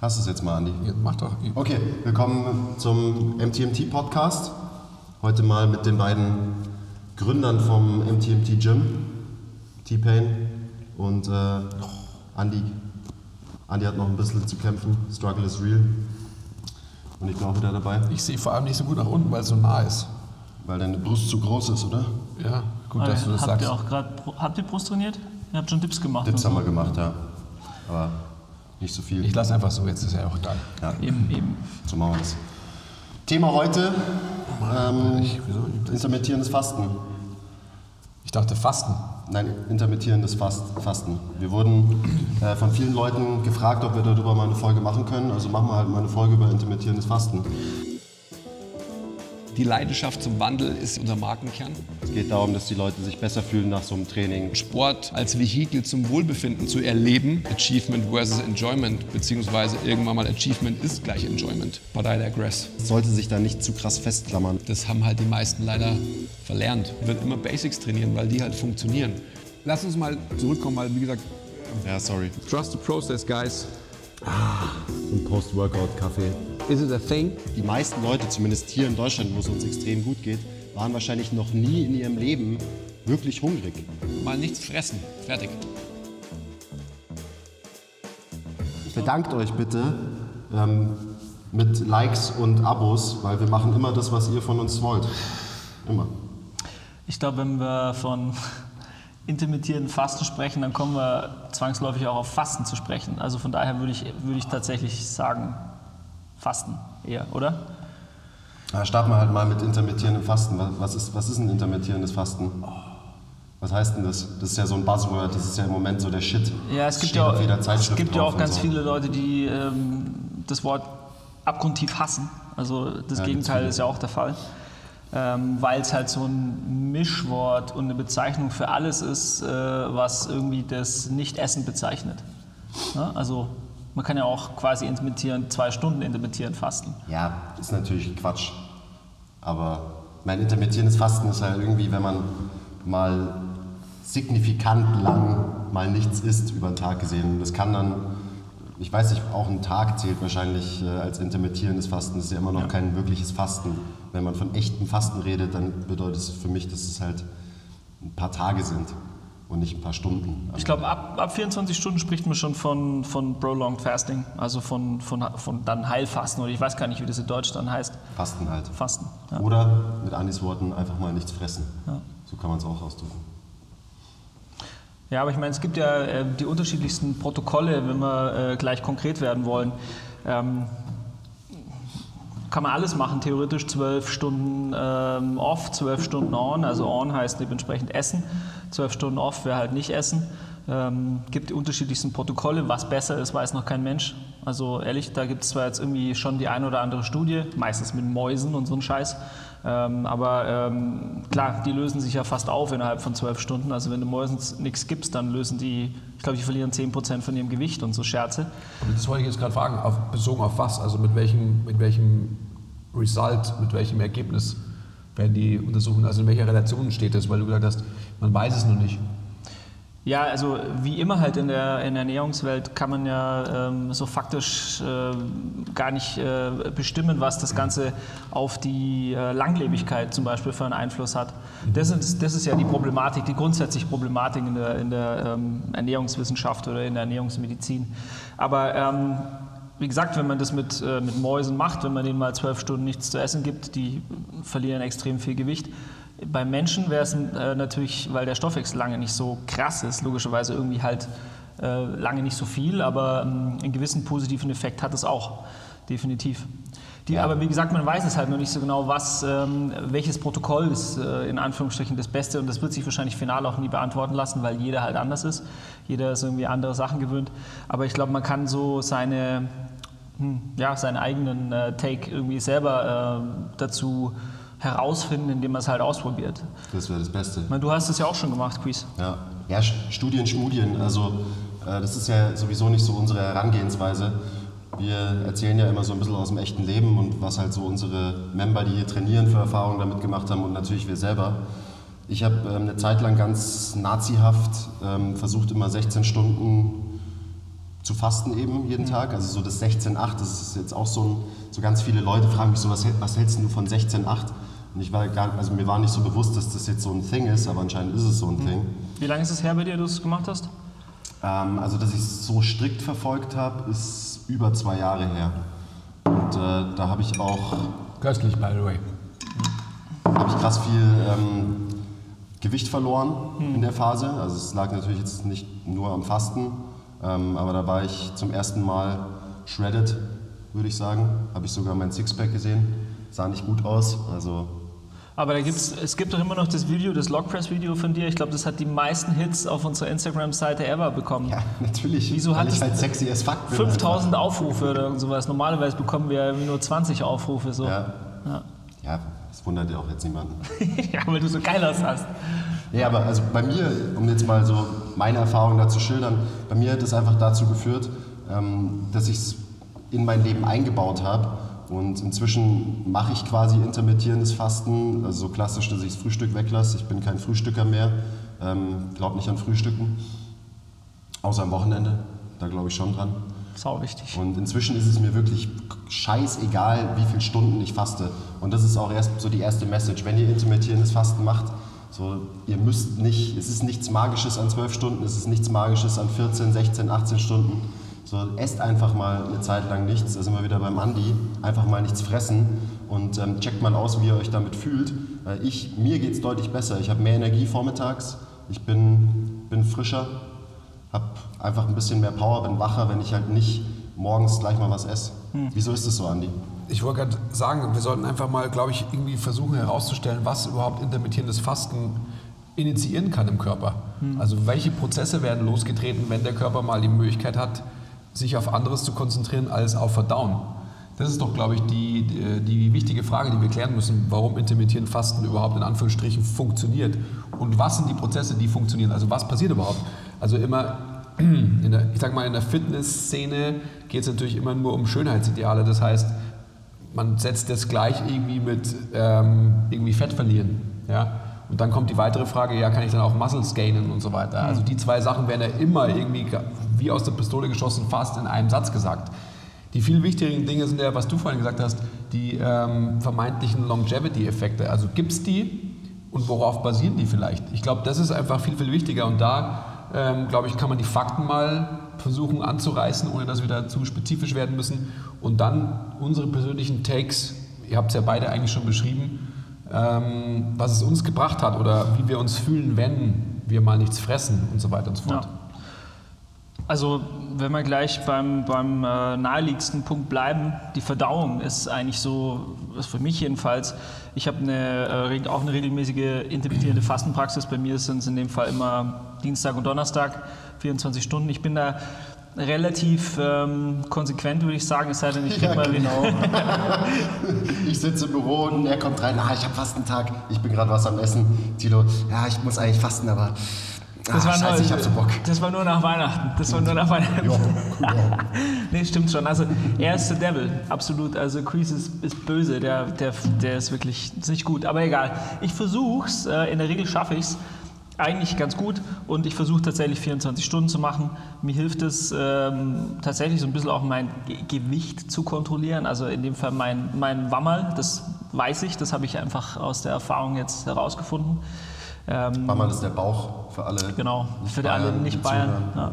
Hast du es jetzt mal, Andi? Ja, mach doch. Okay, willkommen zum MTMT-Podcast. Heute mal mit den beiden Gründern vom MTMT Gym, T-Pain und äh, Andi. Andi hat noch ein bisschen zu kämpfen. Struggle is real. Und ich bin auch wieder dabei, Ich sehe vor allem nicht so gut nach unten, weil es so nah ist. weil deine Brust zu groß ist, oder? Ja, gut, dass du das habt sagst. ihr auch gerade habt ihr Brust trainiert? Ihr habt schon Dips gemacht. Dips haben wir gemacht, ja. Aber nicht so viel. Ich lasse einfach so, jetzt ist ja auch egal. Ja, so. Eben, eben. so machen wir das. Thema heute: ähm, intermittierendes Fasten. ich dachte Fasten. Nein, intermittierendes Fast, Fasten. Wir wurden äh, von vielen Leuten gefragt, ob wir darüber mal eine Folge machen können. Also machen wir halt mal eine Folge über intermittierendes Fasten. Die Leidenschaft zum Wandel ist unser Markenkern. Es geht darum, dass die Leute sich besser fühlen nach so einem Training. Sport als Vehikel zum Wohlbefinden zu erleben. Achievement versus Enjoyment, beziehungsweise irgendwann mal Achievement ist gleich Enjoyment. But I digress. Es sollte sich da nicht zu krass festklammern. Das haben halt die meisten leider verlernt. Wird immer Basics trainieren, weil die halt funktionieren. Lass uns mal zurückkommen, weil wie gesagt, Ja, sorry. trust the process, guys. Und Post-Workout-Kaffee. Is it a thing? Die meisten Leute, zumindest hier in Deutschland, wo es uns extrem gut geht, waren wahrscheinlich noch nie in ihrem Leben wirklich hungrig. Mal nichts fressen. Fertig. Bedankt euch bitte ähm, mit Likes und Abos, weil wir machen immer das, was ihr von uns wollt. Immer. Ich glaube, wenn wir von intermittierenden Fasten sprechen, dann kommen wir zwangsläufig auch auf Fasten zu sprechen. Also von daher würde ich, würde ich tatsächlich sagen, Fasten eher, oder? Ja, starten wir halt mal mit intermittierendem Fasten. Was- ist, was ist ein intermittierendes Fasten? Was heißt denn das? Das ist ja so ein Buzzword, das ist ja im Moment so der Shit. Ja, es gibt ja, auch, es gibt ja auch ganz so. viele Leute, die ähm, das Wort abgrundtief hassen. Also das Ja, Gegenteil ist ja auch der Fall. Ähm, Weil es halt so ein Mischwort und eine Bezeichnung für alles ist, äh, was irgendwie das Nicht-Essen bezeichnet. Ja, also man kann ja auch quasi intermittieren, zwei Stunden intermittieren fasten. Ja, ist natürlich Quatsch. Aber mein intermittierendes Fasten ist halt irgendwie, wenn man mal signifikant lang mal nichts isst über den Tag gesehen. Das kann dann, ich weiß nicht, auch ein Tag zählt wahrscheinlich äh, als intermittierendes Fasten. Das ist ja immer noch kein wirkliches Fasten. Wenn man von echtem Fasten redet, dann bedeutet es für mich, dass es halt ein paar Tage sind und nicht ein paar Stunden. Ich glaube, ab, ab 24 Stunden spricht man schon von, von Prolonged Fasting, also von, von, von dann Heilfasten oder ich weiß gar nicht, wie das in Deutsch dann heißt. Fasten halt. Fasten. Ja. Oder mit Andis Worten einfach mal nichts fressen. So kann man es auch ausdrücken. Ja, aber ich meine, es gibt ja äh, die unterschiedlichsten Protokolle, wenn wir äh, gleich konkret werden wollen. Ähm, kann man alles machen, theoretisch zwölf Stunden ähm, off, zwölf Stunden on. Also on heißt dementsprechend essen, zwölf Stunden off wäre halt nicht essen. Ähm, gibt die unterschiedlichsten Protokolle. Was besser ist, weiß noch kein Mensch. Also ehrlich, da gibt es zwar jetzt irgendwie schon die ein oder andere Studie, meistens mit Mäusen und so ein Scheiß. Ähm, aber ähm, klar, die lösen sich ja fast auf innerhalb von zwölf Stunden. Also wenn du Mäusen nichts gibst, dann lösen die, ich glaube, die verlieren 10% von ihrem Gewicht und so Scherze. Und das wollte ich jetzt gerade fragen, auf, bezogen auf was? Also mit welchem, mit welchem Result, mit welchem Ergebnis werden die untersuchen? Also in welcher Relation steht das? Weil du gesagt hast, man weiß es noch nicht. Ja, also wie immer halt in der, in der Ernährungswelt kann man ja ähm, so faktisch äh, gar nicht äh, bestimmen, was das Ganze auf die äh, Langlebigkeit zum Beispiel für einen Einfluss hat. Das ist, das ist ja die Problematik, die grundsätzliche Problematik in der, in der ähm, Ernährungswissenschaft oder in der Ernährungsmedizin. Aber ähm, wie gesagt, wenn man das mit, äh, mit Mäusen macht, wenn man denen mal zwölf Stunden nichts zu essen gibt, die verlieren extrem viel Gewicht. Beim Menschen wäre es äh, natürlich, weil der Stoffwechsel lange nicht so krass ist, logischerweise irgendwie halt äh, lange nicht so viel, aber ähm, einen gewissen positiven Effekt hat es auch, definitiv. Die, Aber wie gesagt, man weiß es halt noch nicht so genau, was, ähm, welches Protokoll ist äh, in Anführungsstrichen das Beste und das wird sich wahrscheinlich final auch nie beantworten lassen, weil jeder halt anders ist. Jeder ist irgendwie andere Sachen gewöhnt. Aber ich glaube, man kann so seine, hm, ja, seinen eigenen äh, Take irgendwie selber äh, dazu herausfinden, indem man es halt ausprobiert. Das wäre das Beste. Du hast es ja auch schon gemacht, Quiz. Ja, ja Studien, Schmudien, also äh, das ist ja sowieso nicht so unsere Herangehensweise. Wir erzählen ja immer so ein bisschen aus dem echten Leben und was halt so unsere Member, die hier trainieren, für Erfahrungen damit gemacht haben und natürlich wir selber. Ich habe ähm, eine Zeit lang ganz nazihaft ähm, versucht, immer 16 Stunden zu fasten eben jeden Tag. Also so das 16-8, das ist jetzt auch so ein, so ganz viele Leute fragen mich so, was, was hältst du von 16-8? Und ich war gar, also mir war nicht so bewusst, dass das jetzt so ein Thing ist, aber anscheinend ist es so ein Thing. Wie lange ist es her bei dir, dass du es gemacht hast? Ähm, also, dass ich es so strikt verfolgt habe, ist über zwei Jahre her. Und äh, da habe ich auch Köstlich, by the way. habe ich krass viel ähm, Gewicht verloren in der Phase. Also es lag natürlich jetzt nicht nur am Fasten, ähm, aber da war ich zum ersten Mal shredded, würde ich sagen. Habe ich sogar mein Sixpack gesehen. Sah nicht gut aus. Also Aber da gibt's, es gibt doch immer noch das Video, das Logpress-Video von dir. Ich glaube, das hat die meisten Hits auf unserer Instagram-Seite ever bekommen. ja, natürlich. Wieso hat ich es halt sexy as fuck bin. 5000 Aufrufe oder irgend sowas. Normalerweise bekommen wir nur 20 Aufrufe. So. Ja. Ja. ja, das wundert ja auch jetzt niemanden. ja, weil du so geil aussahst. Ja, aber also bei mir, um jetzt mal so meine Erfahrung dazu schildern, bei mir hat es einfach dazu geführt, ähm, dass ich es in mein Leben eingebaut habe. Und inzwischen mache ich quasi intermittierendes Fasten, also so klassisch, dass ich das Frühstück weglasse. Ich bin kein Frühstücker mehr, ähm, glaube nicht an Frühstücken, außer am Wochenende, da glaube ich schon dran. Sau wichtig. Und inzwischen ist es mir wirklich scheißegal, wie viele Stunden ich faste. Und das ist auch erst so die erste Message. Wenn ihr intermittierendes Fasten macht, so, ihr müsst nicht, es ist nichts Magisches an 12 Stunden, es ist nichts Magisches an 14, 16, 18 Stunden. So, esst einfach mal eine Zeit lang nichts, da sind wir wieder beim Andi, einfach mal nichts fressen und ähm, checkt mal aus, wie ihr euch damit fühlt. Äh, ich, mir geht es deutlich besser, ich habe mehr Energie vormittags, ich bin, bin frischer, habe einfach ein bisschen mehr Power, bin wacher, wenn ich halt nicht morgens gleich mal was esse. Wieso ist das so, Andi? Ich wollte gerade sagen, wir sollten einfach mal, glaube ich, irgendwie versuchen herauszustellen, was überhaupt intermittierendes Fasten initiieren kann im Körper. Also welche Prozesse werden losgetreten, wenn der Körper mal die Möglichkeit hat, sich auf anderes zu konzentrieren als auf Verdauen. Das ist doch, glaube ich, die, die, wichtige Frage, die wir klären müssen, warum intermittierendes Fasten überhaupt in Anführungsstrichen funktioniert und was sind die Prozesse, die funktionieren. Also was passiert überhaupt? Also immer in der, ich sag mal, in der Fitnessszene geht es natürlich immer nur um Schönheitsideale. Das heißt, man setzt das gleich irgendwie mit ähm, irgendwie Fett verlieren. Ja? Und dann kommt die weitere Frage, ja, kann ich dann auch Muscles gainen und so weiter. Also die zwei Sachen werden ja immer irgendwie wie aus der Pistole geschossen, fast in einem Satz gesagt. Die viel wichtigeren Dinge sind ja, was du vorhin gesagt hast, die ähm, vermeintlichen Longevity-Effekte. Also gibt es die und worauf basieren die vielleicht? Ich glaube, das ist einfach viel, viel wichtiger. Und da, ähm, glaube ich, kann man die Fakten mal versuchen anzureißen, ohne dass wir da zu spezifisch werden müssen. Und dann unsere persönlichen Takes, ihr habt es ja beide eigentlich schon beschrieben, ähm, was es uns gebracht hat oder wie wir uns fühlen, wenn wir mal nichts fressen und so weiter und so fort. Ja. Also, wenn wir gleich beim, beim äh, naheliegendsten Punkt bleiben, die Verdauung ist eigentlich so, ist für mich jedenfalls, ich habe eine, äh, auch eine regelmäßige intermittierende Fastenpraxis. Bei mir sind es in dem Fall immer Dienstag und Donnerstag, 24 Stunden. Ich bin da relativ ähm, konsequent, würde ich sagen, es sei denn, ich kriege mal genau. ich sitze im Büro und er kommt rein, ah, ich habe Fastentag, ich bin gerade was am Essen. Tilo, ja, ich muss eigentlich fasten, aber Das, ah, war scheiße, nur, ich hab so Bock. das war nur nach Weihnachten. Das war nur nach Weihnachten. nee, stimmt schon. Also er ist der Devil, absolut. Also Chris ist, ist böse, der, der, der ist wirklich ist nicht gut. Aber egal. Ich versuch's, äh, in der Regel schaffe ich's eigentlich ganz gut und ich versuche tatsächlich 24 Stunden zu machen. Mir hilft es ähm, tatsächlich so ein bisschen auch mein Ge Gewicht zu kontrollieren. Also in dem Fall mein, mein Wammerl, das weiß ich, das habe ich einfach aus der Erfahrung jetzt herausgefunden. Ähm, Mama, das ist der Bauch für alle. Genau, nicht für die alle Bayern, nicht Bayern. Ja.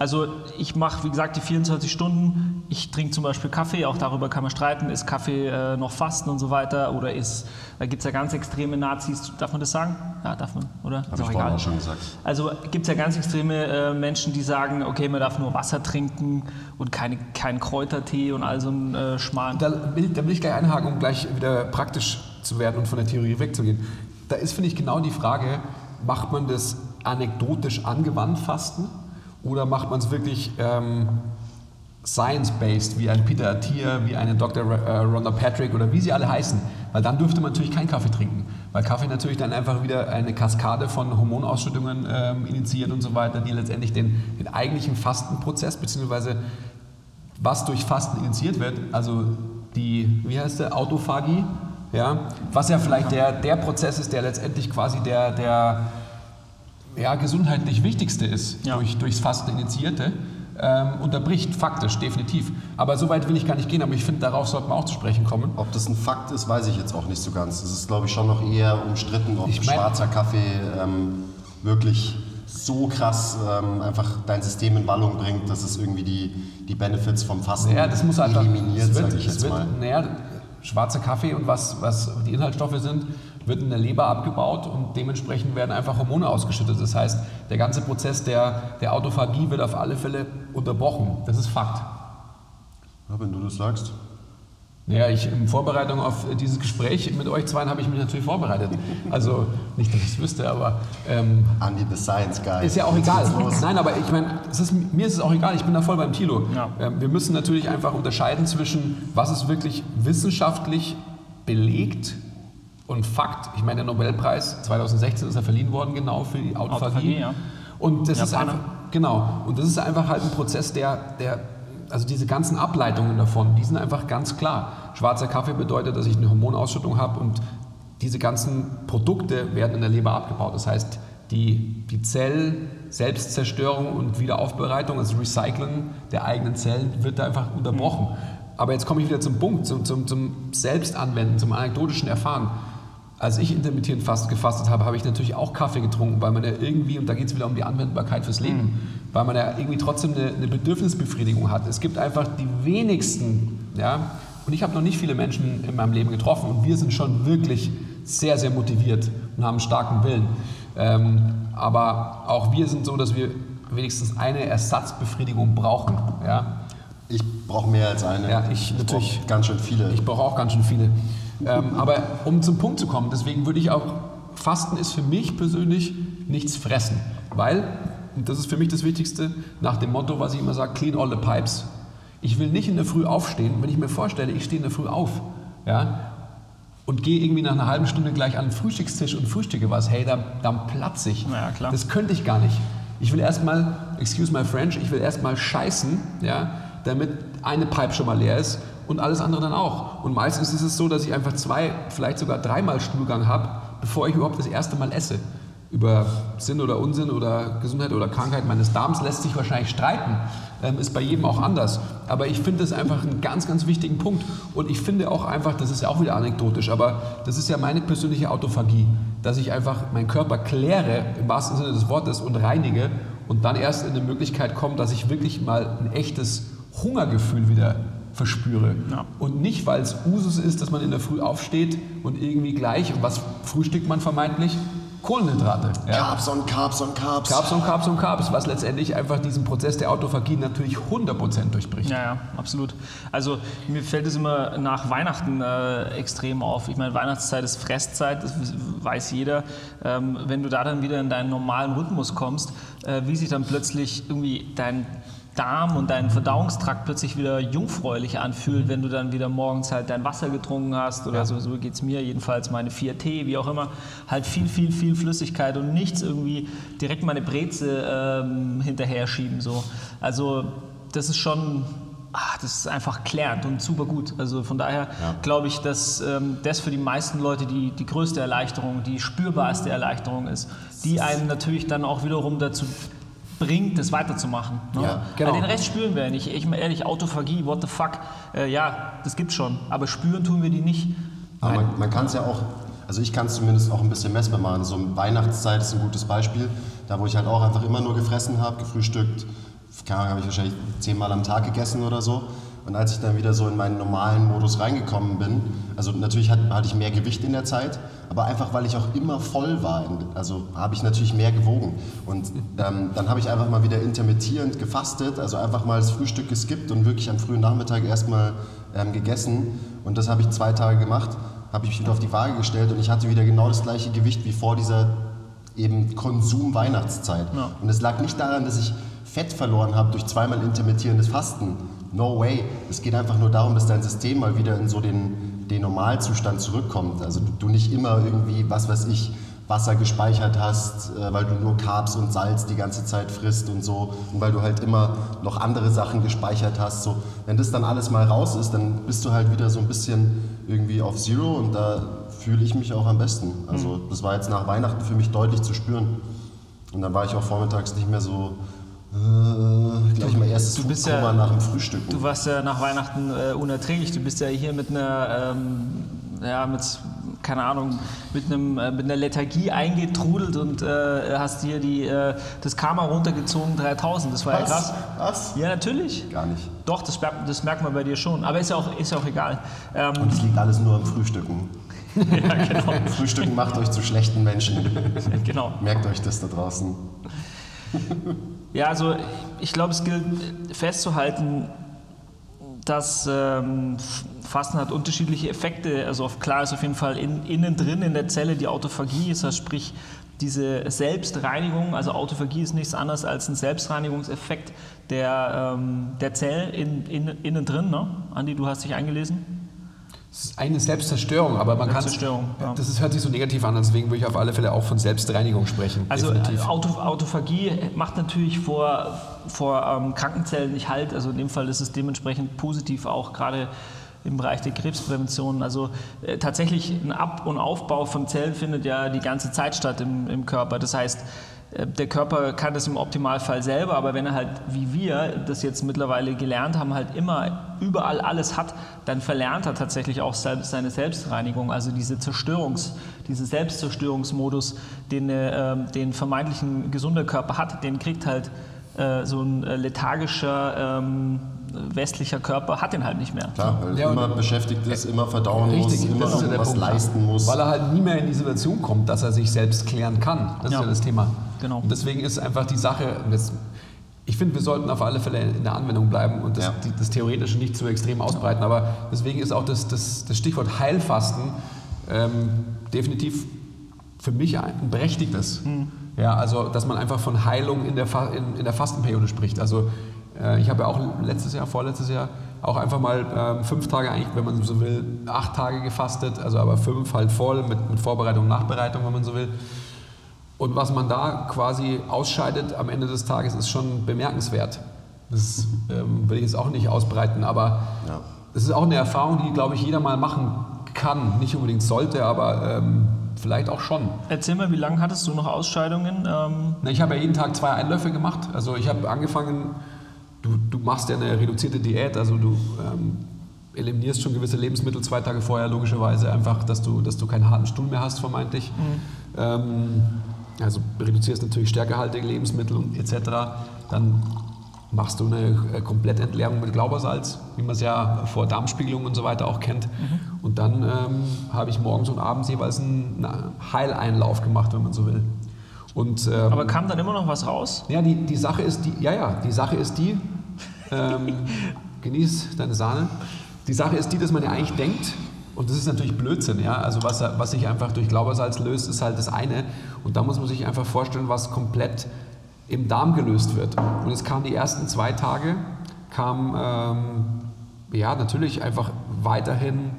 Also ich mache, wie gesagt, die 24 Stunden. Ich trinke zum Beispiel Kaffee, auch darüber kann man streiten. Ist Kaffee äh, noch Fasten und so weiter? Oder ist, da gibt es ja ganz extreme Nazis, darf man das sagen? Ja, darf man, oder? Habe ich vorhin auch schon gesagt. Also gibt es ja ganz extreme äh, Menschen, die sagen, okay, man darf nur Wasser trinken und keine, kein Kräutertee und all so ein äh, Schmarrn. Da will, da will ich gleich einhaken, um gleich wieder praktisch zu werden und von der Theorie wegzugehen. Da ist, finde ich, genau die Frage, macht man das anekdotisch angewandt Fasten oder macht man es wirklich ähm, science-based, wie ein Peter Attia, wie eine Dr. Äh, Rhonda Patrick oder wie sie alle heißen? Weil dann dürfte man natürlich keinen Kaffee trinken. Weil Kaffee natürlich dann einfach wieder eine Kaskade von Hormonausschüttungen ähm, initiiert und so weiter, die letztendlich den, den eigentlichen Fastenprozess beziehungsweise was durch Fasten initiiert wird, also die, wie heißt der, Autophagie, ja, was ja vielleicht der, der Prozess ist, der letztendlich quasi der, der ja, gesundheitlich wichtigste ist, Ja. durch, durchs Fasten initiierte, ähm, unterbricht, faktisch, definitiv. Aber so weit will ich gar nicht gehen, aber ich finde, darauf sollten wir auch zu sprechen kommen. Ob das ein Fakt ist, weiß ich jetzt auch nicht so ganz. Es ist, glaube ich, schon noch eher umstritten, ob Ich mein- schwarzer Kaffee ähm, wirklich so krass ähm, einfach dein System in Wallung bringt, dass es irgendwie die, die Benefits vom Fasten Ja, das muss einfach. eliminiert, sage ich jetzt wird, mal. Naja, schwarzer Kaffee und was, was die Inhaltsstoffe sind, wird in der Leber abgebaut und dementsprechend werden einfach Hormone ausgeschüttet. Das heißt, der ganze Prozess der, der Autophagie wird auf alle Fälle unterbrochen. Das ist Fakt. Ja, wenn du das sagst. Naja, ich, in Vorbereitung auf dieses Gespräch mit euch zwei habe ich mich natürlich vorbereitet. Also nicht, dass ich es wüsste, aber ähm, Andy, the Science Guy. Ist ja auch egal. Nein, aber ich meine, ist, mir ist es auch egal, ich bin da voll beim Tilo. Ja. Ähm, Wir müssen natürlich einfach unterscheiden zwischen, was ist wirklich wissenschaftlich belegt und Fakt. Ich meine, der Nobelpreis 2016 ist er verliehen worden, genau für die Autophagie. Autophagie, ja. Und das ist Japaner. einfach, genau, und das ist einfach halt ein Prozess, der, der, also diese ganzen Ableitungen davon, die sind einfach ganz klar. Schwarzer Kaffee bedeutet, dass ich eine Hormonausschüttung habe und diese ganzen Produkte werden in der Leber abgebaut. Das heißt, die, die Zell-Selbstzerstörung und Wiederaufbereitung, also Recycling der eigenen Zellen, wird da einfach unterbrochen. Aber jetzt komme ich wieder zum Punkt, zum, zum, zum Selbstanwenden, zum anekdotischen Erfahren. Als ich intermittierend fast gefastet habe, habe ich natürlich auch Kaffee getrunken, weil man ja irgendwie, und da geht es wieder um die Anwendbarkeit fürs Leben, weil man ja irgendwie trotzdem eine, eine Bedürfnisbefriedigung hat. Es gibt einfach die wenigsten, ja, und ich habe noch nicht viele Menschen in meinem Leben getroffen und wir sind schon wirklich sehr, sehr motiviert und haben einen starken Willen. Ähm, aber auch wir sind so, dass wir wenigstens eine Ersatzbefriedigung brauchen. Ja? Ich brauche mehr als eine. Ja, ich natürlich. brauch ganz schön viele. Ich brauche auch ganz schön viele. Ähm, aber um zum Punkt zu kommen, deswegen würde ich auch, Fasten ist für mich persönlich nichts fressen. Weil, und das ist für mich das Wichtigste, nach dem Motto, was ich immer sage, clean all the pipes. Ich will nicht in der Früh aufstehen, wenn ich mir vorstelle, ich stehe in der Früh auf ja, und gehe irgendwie nach einer halben Stunde gleich an den Frühstückstisch und frühstücke was, hey, dann, dann platze ich. Ja, klar. Das könnte ich gar nicht. Ich will erstmal, excuse my French, ich will erstmal scheißen, ja, damit eine Pipe schon mal leer ist und alles andere dann auch. Und meistens ist es so, dass ich einfach zwei, vielleicht sogar dreimal Stuhlgang habe, bevor ich überhaupt das erste Mal esse. Über Sinn oder Unsinn oder Gesundheit oder Krankheit meines Darms lässt sich wahrscheinlich streiten. Ähm, ist bei jedem auch anders. Aber ich finde das einfach einen ganz, ganz wichtigen Punkt. Und ich finde auch einfach, das ist ja auch wieder anekdotisch, aber das ist ja meine persönliche Autophagie, dass ich einfach meinen Körper kläre, im wahrsten Sinne des Wortes, und reinige und dann erst in die Möglichkeit komme, dass ich wirklich mal ein echtes Hungergefühl wieder verspüre. Ja. Und nicht, weil es Usus ist, dass man in der Früh aufsteht und irgendwie gleich, und was frühstückt man vermeintlich? Kohlenhydrate. Ja? Carbs on Carbs on Carbs. Carbs und Carbs und Carbs, was letztendlich einfach diesen Prozess der Autophagie natürlich 100% durchbricht. Ja, ja, absolut. Also mir fällt es immer nach Weihnachten äh, extrem auf. Ich meine, Weihnachtszeit ist Fresszeit, das weiß jeder. Ähm, wenn du da dann wieder in deinen normalen Rhythmus kommst, äh, wie sich dann plötzlich irgendwie dein Darm und dein Verdauungstrakt plötzlich wieder jungfräulich anfühlt, wenn du dann wieder morgens halt dein Wasser getrunken hast oder so, so geht es mir jedenfalls, meine 4T, wie auch immer, halt viel, viel, viel Flüssigkeit und nichts irgendwie direkt meine Breze ähm, hinterher schieben. So. Also das ist schon, ah, das ist einfach klärend und super gut. Also von daher glaube ich, dass ähm, das für die meisten Leute die, die größte Erleichterung, die spürbarste Erleichterung ist, die einen natürlich dann auch wiederum dazu bringt, das weiterzumachen. Ne? Ja, genau. Weil den Rest spüren wir ja nicht. Ich meine ehrlich, Autophagie, what the fuck, äh, ja, das gibt's schon, aber spüren tun wir die nicht. Aber man, man kann es ja auch, also ich kann es zumindest auch ein bisschen messbar machen. So Weihnachtszeit ist ein gutes Beispiel. Da, wo ich halt auch einfach immer nur gefressen habe, gefrühstückt, keine Ahnung, habe ich wahrscheinlich zehnmal am Tag gegessen oder so. Und als ich dann wieder so in meinen normalen Modus reingekommen bin, also natürlich hatte, hatte ich mehr Gewicht in der Zeit, aber einfach weil ich auch immer voll war, also habe ich natürlich mehr gewogen. Und ähm, dann habe ich einfach mal wieder intermittierend gefastet, also einfach mal das Frühstück geskippt und wirklich am frühen Nachmittag erstmal ähm, gegessen. Und das habe ich zwei Tage gemacht, habe ich mich wieder auf die Waage gestellt und ich hatte wieder genau das gleiche Gewicht wie vor dieser eben Konsum-Weihnachtszeit. Ja. Und es lag nicht daran, dass ich Fett verloren habe durch zweimal intermittierendes Fasten. No way. Es geht einfach nur darum, dass dein System mal wieder in so den, den Normalzustand zurückkommt. Also du, du nicht immer irgendwie, was weiß ich, Wasser gespeichert hast, äh, weil du nur Carbs und Salz die ganze Zeit frisst und so und weil du halt immer noch andere Sachen gespeichert hast. So, wenn das dann alles mal raus ist, dann bist du halt wieder so ein bisschen irgendwie auf Zero und da fühle ich mich auch am besten. Also das war jetzt nach Weihnachten für mich deutlich zu spüren. Und dann war ich auch vormittags nicht mehr so Äh, gleich mal erstes du bist ja- nach dem Frühstück. Du warst ja nach Weihnachten äh, unerträglich. Du bist ja hier mit einer, ähm, ja, mit, keine Ahnung, mit, einem, äh, mit einer Lethargie eingetrudelt und äh, hast dir die, äh, das Karma runtergezogen, 3000. Das war ja Was? krass. Was? Ja, natürlich. Gar nicht. Doch, das, merkt- das merkt man bei dir schon. Aber ist ja auch, ist ja auch egal. Ähm, Und es liegt alles nur am Frühstücken. ja, genau. Frühstücken macht euch zu schlechten Menschen. genau. Merkt euch das da draußen. Ja, also ich glaube, es gilt festzuhalten, dass ähm, Fasten hat unterschiedliche Effekte. Also klar ist auf jeden Fall in, innen drin in der Zelle die Autophagie, ist das sprich diese Selbstreinigung. Also Autophagie ist nichts anderes als ein Selbstreinigungseffekt der, ähm, der Zellen in, in, innen drin. Ne? Andi, du hast dich eingelesen? Ist eine Selbstzerstörung, aber man kann Selbstzerstörung, ja. Das ist, hört sich so negativ an, deswegen würde ich auf alle Fälle auch von Selbstreinigung sprechen. Also äh, Auto, Autophagie macht natürlich vor, vor ähm, Krankenzellen nicht halt. Also in dem Fall ist es dementsprechend positiv auch gerade im Bereich der Krebsprävention. Also äh, tatsächlich ein Ab- und Aufbau von Zellen findet ja die ganze Zeit statt im, im Körper. Das heißt, der Körper kann das im Optimalfall selber, aber wenn er halt, wie wir das jetzt mittlerweile gelernt haben, halt immer überall alles hat, dann verlernt er tatsächlich auch selbst seine Selbstreinigung, also diese Zerstörungs, diesen Selbstzerstörungsmodus, den äh, den vermeintlichen gesunder Körper hat, den kriegt halt äh, so ein äh, lethargischer ähm, westlicher Körper, hat den halt nicht mehr. Klar, weil Ja, er immer beschäftigt ist, immer verdauen Richtig, muss, immer das ist ja der irgendwas Punkt. leisten muss. Weil er halt nie mehr in die Situation kommt, dass er sich selbst klären kann. Das Ja. ist ja das Thema. Genau. Und deswegen ist einfach die Sache, ich finde, wir sollten auf alle Fälle in der Anwendung bleiben und das, Ja. die, das Theoretische nicht zu extrem ausbreiten. Aber deswegen ist auch das, das, das Stichwort Heilfasten ähm, definitiv für mich ein berechtigtes. Ja, also, dass man einfach von Heilung in der, Fa in, in der Fastenperiode spricht. Also, äh, ich habe ja auch letztes Jahr, vorletztes Jahr, auch einfach mal ähm, fünf Tage, eigentlich, wenn man so will, acht Tage gefastet, also aber fünf halt voll mit, mit Vorbereitung und Nachbereitung, wenn man so will. Und was man da quasi ausscheidet am Ende des Tages, ist schon bemerkenswert. Das ähm, will ich jetzt auch nicht ausbreiten, aber Ja. es ist auch eine Erfahrung, die, glaube ich, jeder mal machen kann. Nicht unbedingt sollte, aber ähm, vielleicht auch schon. Erzähl mal, wie lange hattest du noch Ausscheidungen? Ähm, Na, ich habe ja jeden Tag zwei Einläufe gemacht. Also ich habe angefangen, du, du machst ja eine reduzierte Diät, also du ähm, eliminierst schon gewisse Lebensmittel zwei Tage vorher, logischerweise einfach, dass du, dass du keinen harten Stuhl mehr hast, vermeintlich. Ähm, also reduzierst natürlich stärkehaltige Lebensmittel und etc. Dann machst du eine äh, Komplettentleerung mit Glaubersalz, wie man es ja vor Darmspiegelung und so weiter auch kennt. Und dann ähm, habe ich morgens und abends jeweils einen Heileinlauf gemacht, wenn man so will. Und, ähm, aber kam dann immer noch was raus? ja, die, die Sache ist die, ja, ja, die Sache ist die, ähm, genieß deine Sahne. Die Sache ist die, dass man ja eigentlich denkt, und das ist natürlich Blödsinn, ja, also was, was sich einfach durch Glaubersalz löst, ist halt das eine. Und da muss man sich einfach vorstellen, was komplett im Darm gelöst wird. Und es kam die ersten zwei Tage, kam, ähm, ja, natürlich einfach weiterhin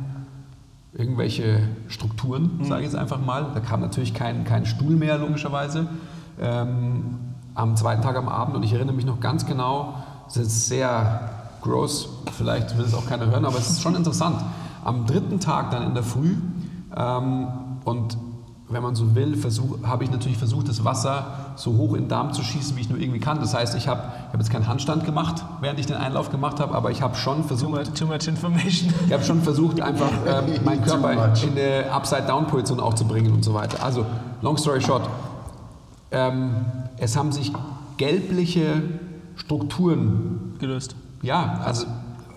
irgendwelche Strukturen, sage ich jetzt einfach mal. Da kam natürlich kein, kein Stuhl mehr, logischerweise. Ähm, am zweiten Tag am Abend, und ich erinnere mich noch ganz genau, es ist sehr gross, vielleicht will es auch keiner hören, aber es ist schon interessant. Am dritten Tag dann in der Früh, ähm, und wenn man so will, habe ich natürlich versucht, das Wasser so hoch in den Darm zu schießen, wie ich nur irgendwie kann. Das heißt, ich habe hab jetzt keinen Handstand gemacht, während ich den Einlauf gemacht habe, aber ich habe schon Too versucht, much, too much information. ich habe schon versucht, einfach ähm, meinen Too Körper in eine Upside-Down-Position auch zu bringen und so weiter. Also, long story short, ähm, es haben sich gelbliche Strukturen, Gelöst. ja, also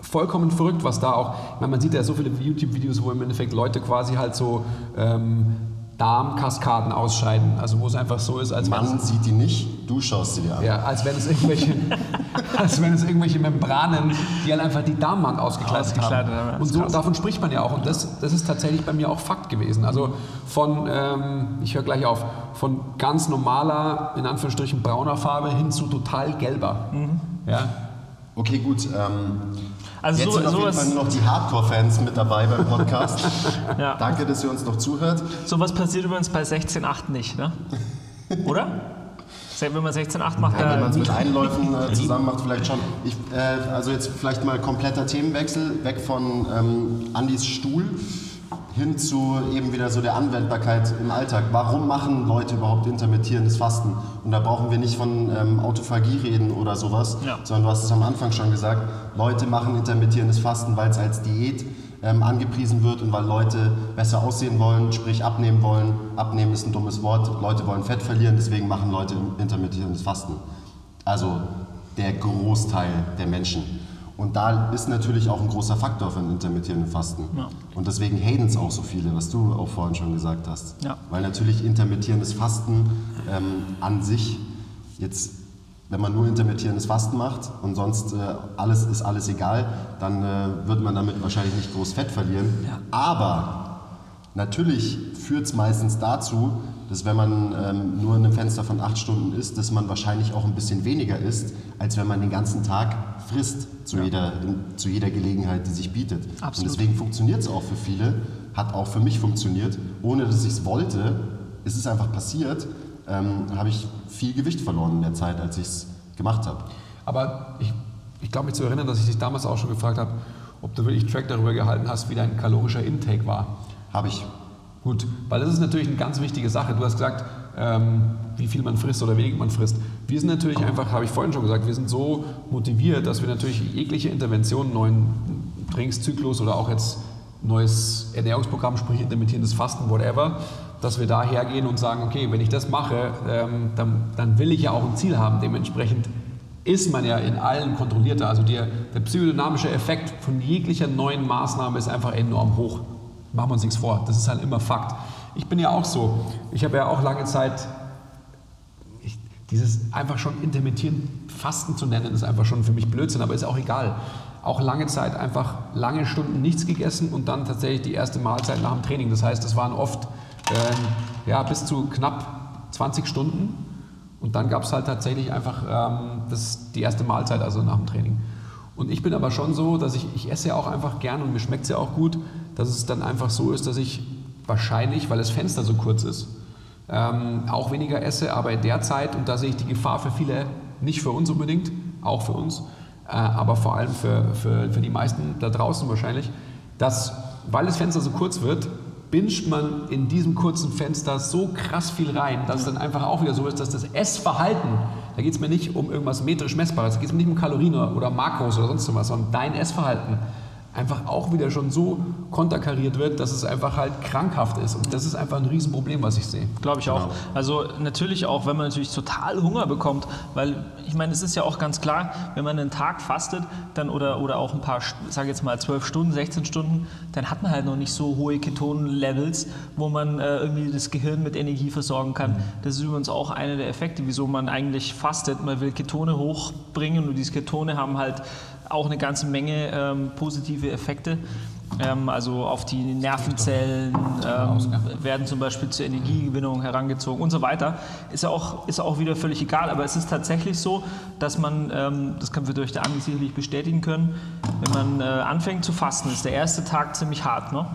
vollkommen verrückt, was da auch, ich meine, man sieht ja so viele YouTube-Videos, wo im Endeffekt Leute quasi halt so ähm, Darmkaskaden ausscheiden, also wo es einfach so ist, als wenn Man sieht die nicht, du schaust sie dir an. ja, als wenn es irgendwelche, als wenn es irgendwelche Membranen, die halt einfach die Darmwand ausgekleidet, Ausgekleidet haben, haben. Und so, krass. davon spricht man ja auch. Und das, das ist tatsächlich bei mir auch Fakt gewesen. Also von, ähm, ich höre gleich auf, von ganz normaler, in Anführungsstrichen brauner Farbe hin zu total gelber. Mhm. Ja, Okay, gut. Ähm, Also jetzt so- sind auf jeden sowas- Fall nur noch die Hardcore-Fans mit dabei beim Podcast. Ja. Danke, dass ihr uns noch zuhört. Sowas passiert übrigens bei 16.8 nicht, ne? Oder? Wenn man 16.8 macht, Ja, wenn man es mit Einläufen äh, zusammen macht, vielleicht schon. Ich, äh, also jetzt vielleicht mal kompletter Themenwechsel, weg von ähm, Andys Stuhl. Hin zu eben wieder so der Anwendbarkeit im Alltag. Warum machen Leute überhaupt intermittierendes Fasten? Und da brauchen wir nicht von ähm, Autophagie reden oder sowas, Ja. sondern du hast es am Anfang schon gesagt, Leute machen intermittierendes Fasten, weil es als Diät ähm, angepriesen wird und weil Leute besser aussehen wollen, sprich abnehmen wollen. Abnehmen ist ein dummes Wort. Leute wollen Fett verlieren, deswegen machen Leute intermittierendes Fasten. Also der Großteil der Menschen. Und da ist natürlich auch ein großer Faktor für ein intermittierendes Fasten. Ja. Und deswegen haten es auch so viele, was du auch vorhin schon gesagt hast. Ja. Weil natürlich intermittierendes Fasten ähm, an sich jetzt, wenn man nur intermittierendes Fasten macht und sonst äh, alles ist alles egal, dann äh, wird man damit wahrscheinlich nicht groß Fett verlieren. Aber natürlich führt es meistens dazu, dass wenn man ähm, nur in einem Fenster von acht Stunden isst, dass man wahrscheinlich auch ein bisschen weniger isst, als wenn man den ganzen Tag frisst zu, jeder, in, zu jeder Gelegenheit, die sich bietet. Absolut. Und deswegen funktioniert es auch für viele, hat auch für mich funktioniert, ohne dass ich es wollte. Es ist einfach passiert, ähm, habe ich viel Gewicht verloren in der Zeit, als ich es gemacht habe. Aber ich, ich glaube mich zu erinnern, dass ich dich damals auch schon gefragt habe, ob du wirklich Track darüber gehalten hast, wie dein kalorischer Intake war. Habe ich. Gut, weil das ist natürlich eine ganz wichtige Sache. Du hast gesagt, ähm, wie viel man frisst oder wenig man frisst. Wir sind natürlich einfach, habe ich vorhin schon gesagt, wir sind so motiviert, dass wir natürlich jegliche Intervention, neuen Trainingszyklus oder auch jetzt neues Ernährungsprogramm, sprich intermittierendes Fasten, whatever, dass wir da hergehen und sagen, okay, wenn ich das mache, ähm, dann, dann will ich ja auch ein Ziel haben. Dementsprechend ist man ja in allen kontrollierter. Also der, der psychodynamische Effekt von jeglicher neuen Maßnahme ist einfach enorm hoch. Machen wir uns nichts vor, das ist halt immer Fakt. Ich bin ja auch so. Ich habe ja auch lange Zeit, ich, dieses einfach schon intermittierend Fasten zu nennen, ist einfach schon für mich Blödsinn, aber ist auch egal. Auch lange Zeit einfach lange Stunden nichts gegessen und dann tatsächlich die erste Mahlzeit nach dem Training. Das heißt, das waren oft ähm, ja, bis zu knapp 20 Stunden und dann gab es halt tatsächlich einfach ähm, das, die erste Mahlzeit, also nach dem Training. Und ich bin aber schon so, dass ich, ich esse ja auch einfach gern und mir schmeckt es ja auch gut, dass es dann einfach so ist, dass ich wahrscheinlich, weil das Fenster so kurz ist, ähm, auch weniger esse, aber in der Zeit, und da sehe ich die Gefahr für viele, nicht für uns unbedingt, auch für uns, äh, aber vor allem für, für, für die meisten da draußen wahrscheinlich, dass, weil das Fenster so kurz wird, binscht man in diesem kurzen Fenster so krass viel rein, dass es dann einfach auch wieder so ist, dass das Essverhalten, da geht es mir nicht um irgendwas metrisch Messbares, da geht es mir nicht um Kalorien oder, Makros oder sonst was, sondern dein Essverhalten einfach auch wieder schon so konterkariert wird, dass es einfach halt krankhaft ist. Und das ist einfach ein Riesenproblem, was ich sehe. Glaube ich auch. Also natürlich auch, wenn man natürlich total Hunger bekommt, weil ich meine, es ist ja auch ganz klar, wenn man einen Tag fastet, dann oder, oder auch ein paar, sage jetzt mal 12 Stunden, 16 Stunden, dann hat man halt noch nicht so hohe Ketonlevels, wo man äh, irgendwie das Gehirn mit Energie versorgen kann. Das ist übrigens auch einer der Effekte, wieso man eigentlich fastet. Man will Ketone hochbringen und diese Ketone haben halt auch eine ganze Menge ähm, positive Effekte. Ähm, also auf die Nervenzellen ähm, werden zum Beispiel zur Energiegewinnung herangezogen und so weiter. Ist ja auch, ist auch wieder völlig egal, aber es ist tatsächlich so, dass man, ähm, das können wir durch der Andi sicherlich bestätigen können, wenn man äh, anfängt zu fasten, ist der erste Tag ziemlich hart. Ne?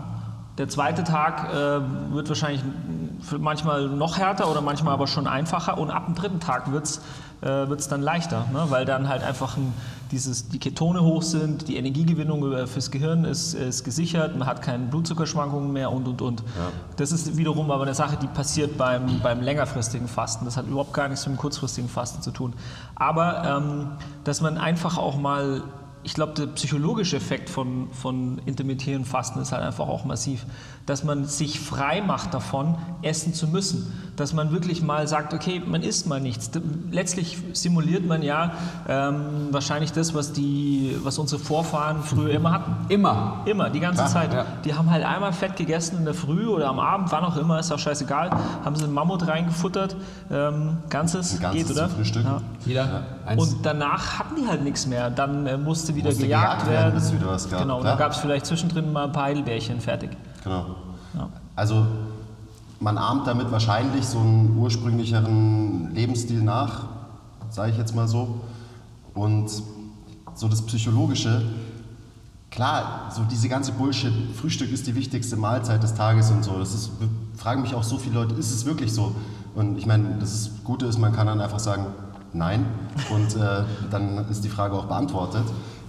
Der zweite Tag äh, wird wahrscheinlich manchmal noch härter oder manchmal aber schon einfacher und ab dem dritten Tag wird es äh, wird's dann leichter, ne? weil dann halt einfach ein, dieses, die Ketone hoch sind, die Energiegewinnung über- fürs Gehirn ist, ist gesichert, man hat keine Blutzuckerschwankungen mehr und und und. Das ist wiederum aber eine Sache, die passiert beim, beim längerfristigen Fasten. Das hat überhaupt gar nichts mit dem kurzfristigen Fasten zu tun. Aber ähm, dass man einfach auch mal ich glaube, der psychologische Effekt von, von intermittierendem Fasten ist halt einfach auch massiv. Dass man sich frei macht davon, essen zu müssen. Dass man wirklich mal sagt, okay, man isst mal nichts. Letztlich simuliert man ja ähm, wahrscheinlich das, was, die, was unsere Vorfahren früher immer hatten. Immer. Immer, die ganze Zeit. ja. Die haben halt einmal Fett gegessen in der Früh oder am Abend, wann auch immer, ist auch scheißegal. Haben sie einen Mammut reingefuttert. Ähm, ganzes, ganzes geht, oder? Frühstück. Ja. Jeder eins. Und danach hatten die halt nichts mehr. Dann äh, musste wieder Musste gejagt, gejagt werden, werden. wieder was gab, Genau, dann gab es vielleicht zwischendrin mal ein paar Heidelbärchen fertig. Genau. Ja. Also man ahmt damit wahrscheinlich so einen ursprünglicheren Lebensstil nach, sage ich jetzt mal so. Und so das Psychologische, klar, so diese ganze Bullshit, Frühstück ist die wichtigste Mahlzeit des Tages und so, das ist, fragen mich auch so viele Leute, ist es wirklich so? Und ich meine, das Gute ist, man kann dann einfach sagen, nein und äh, dann ist die Frage auch beantwortet.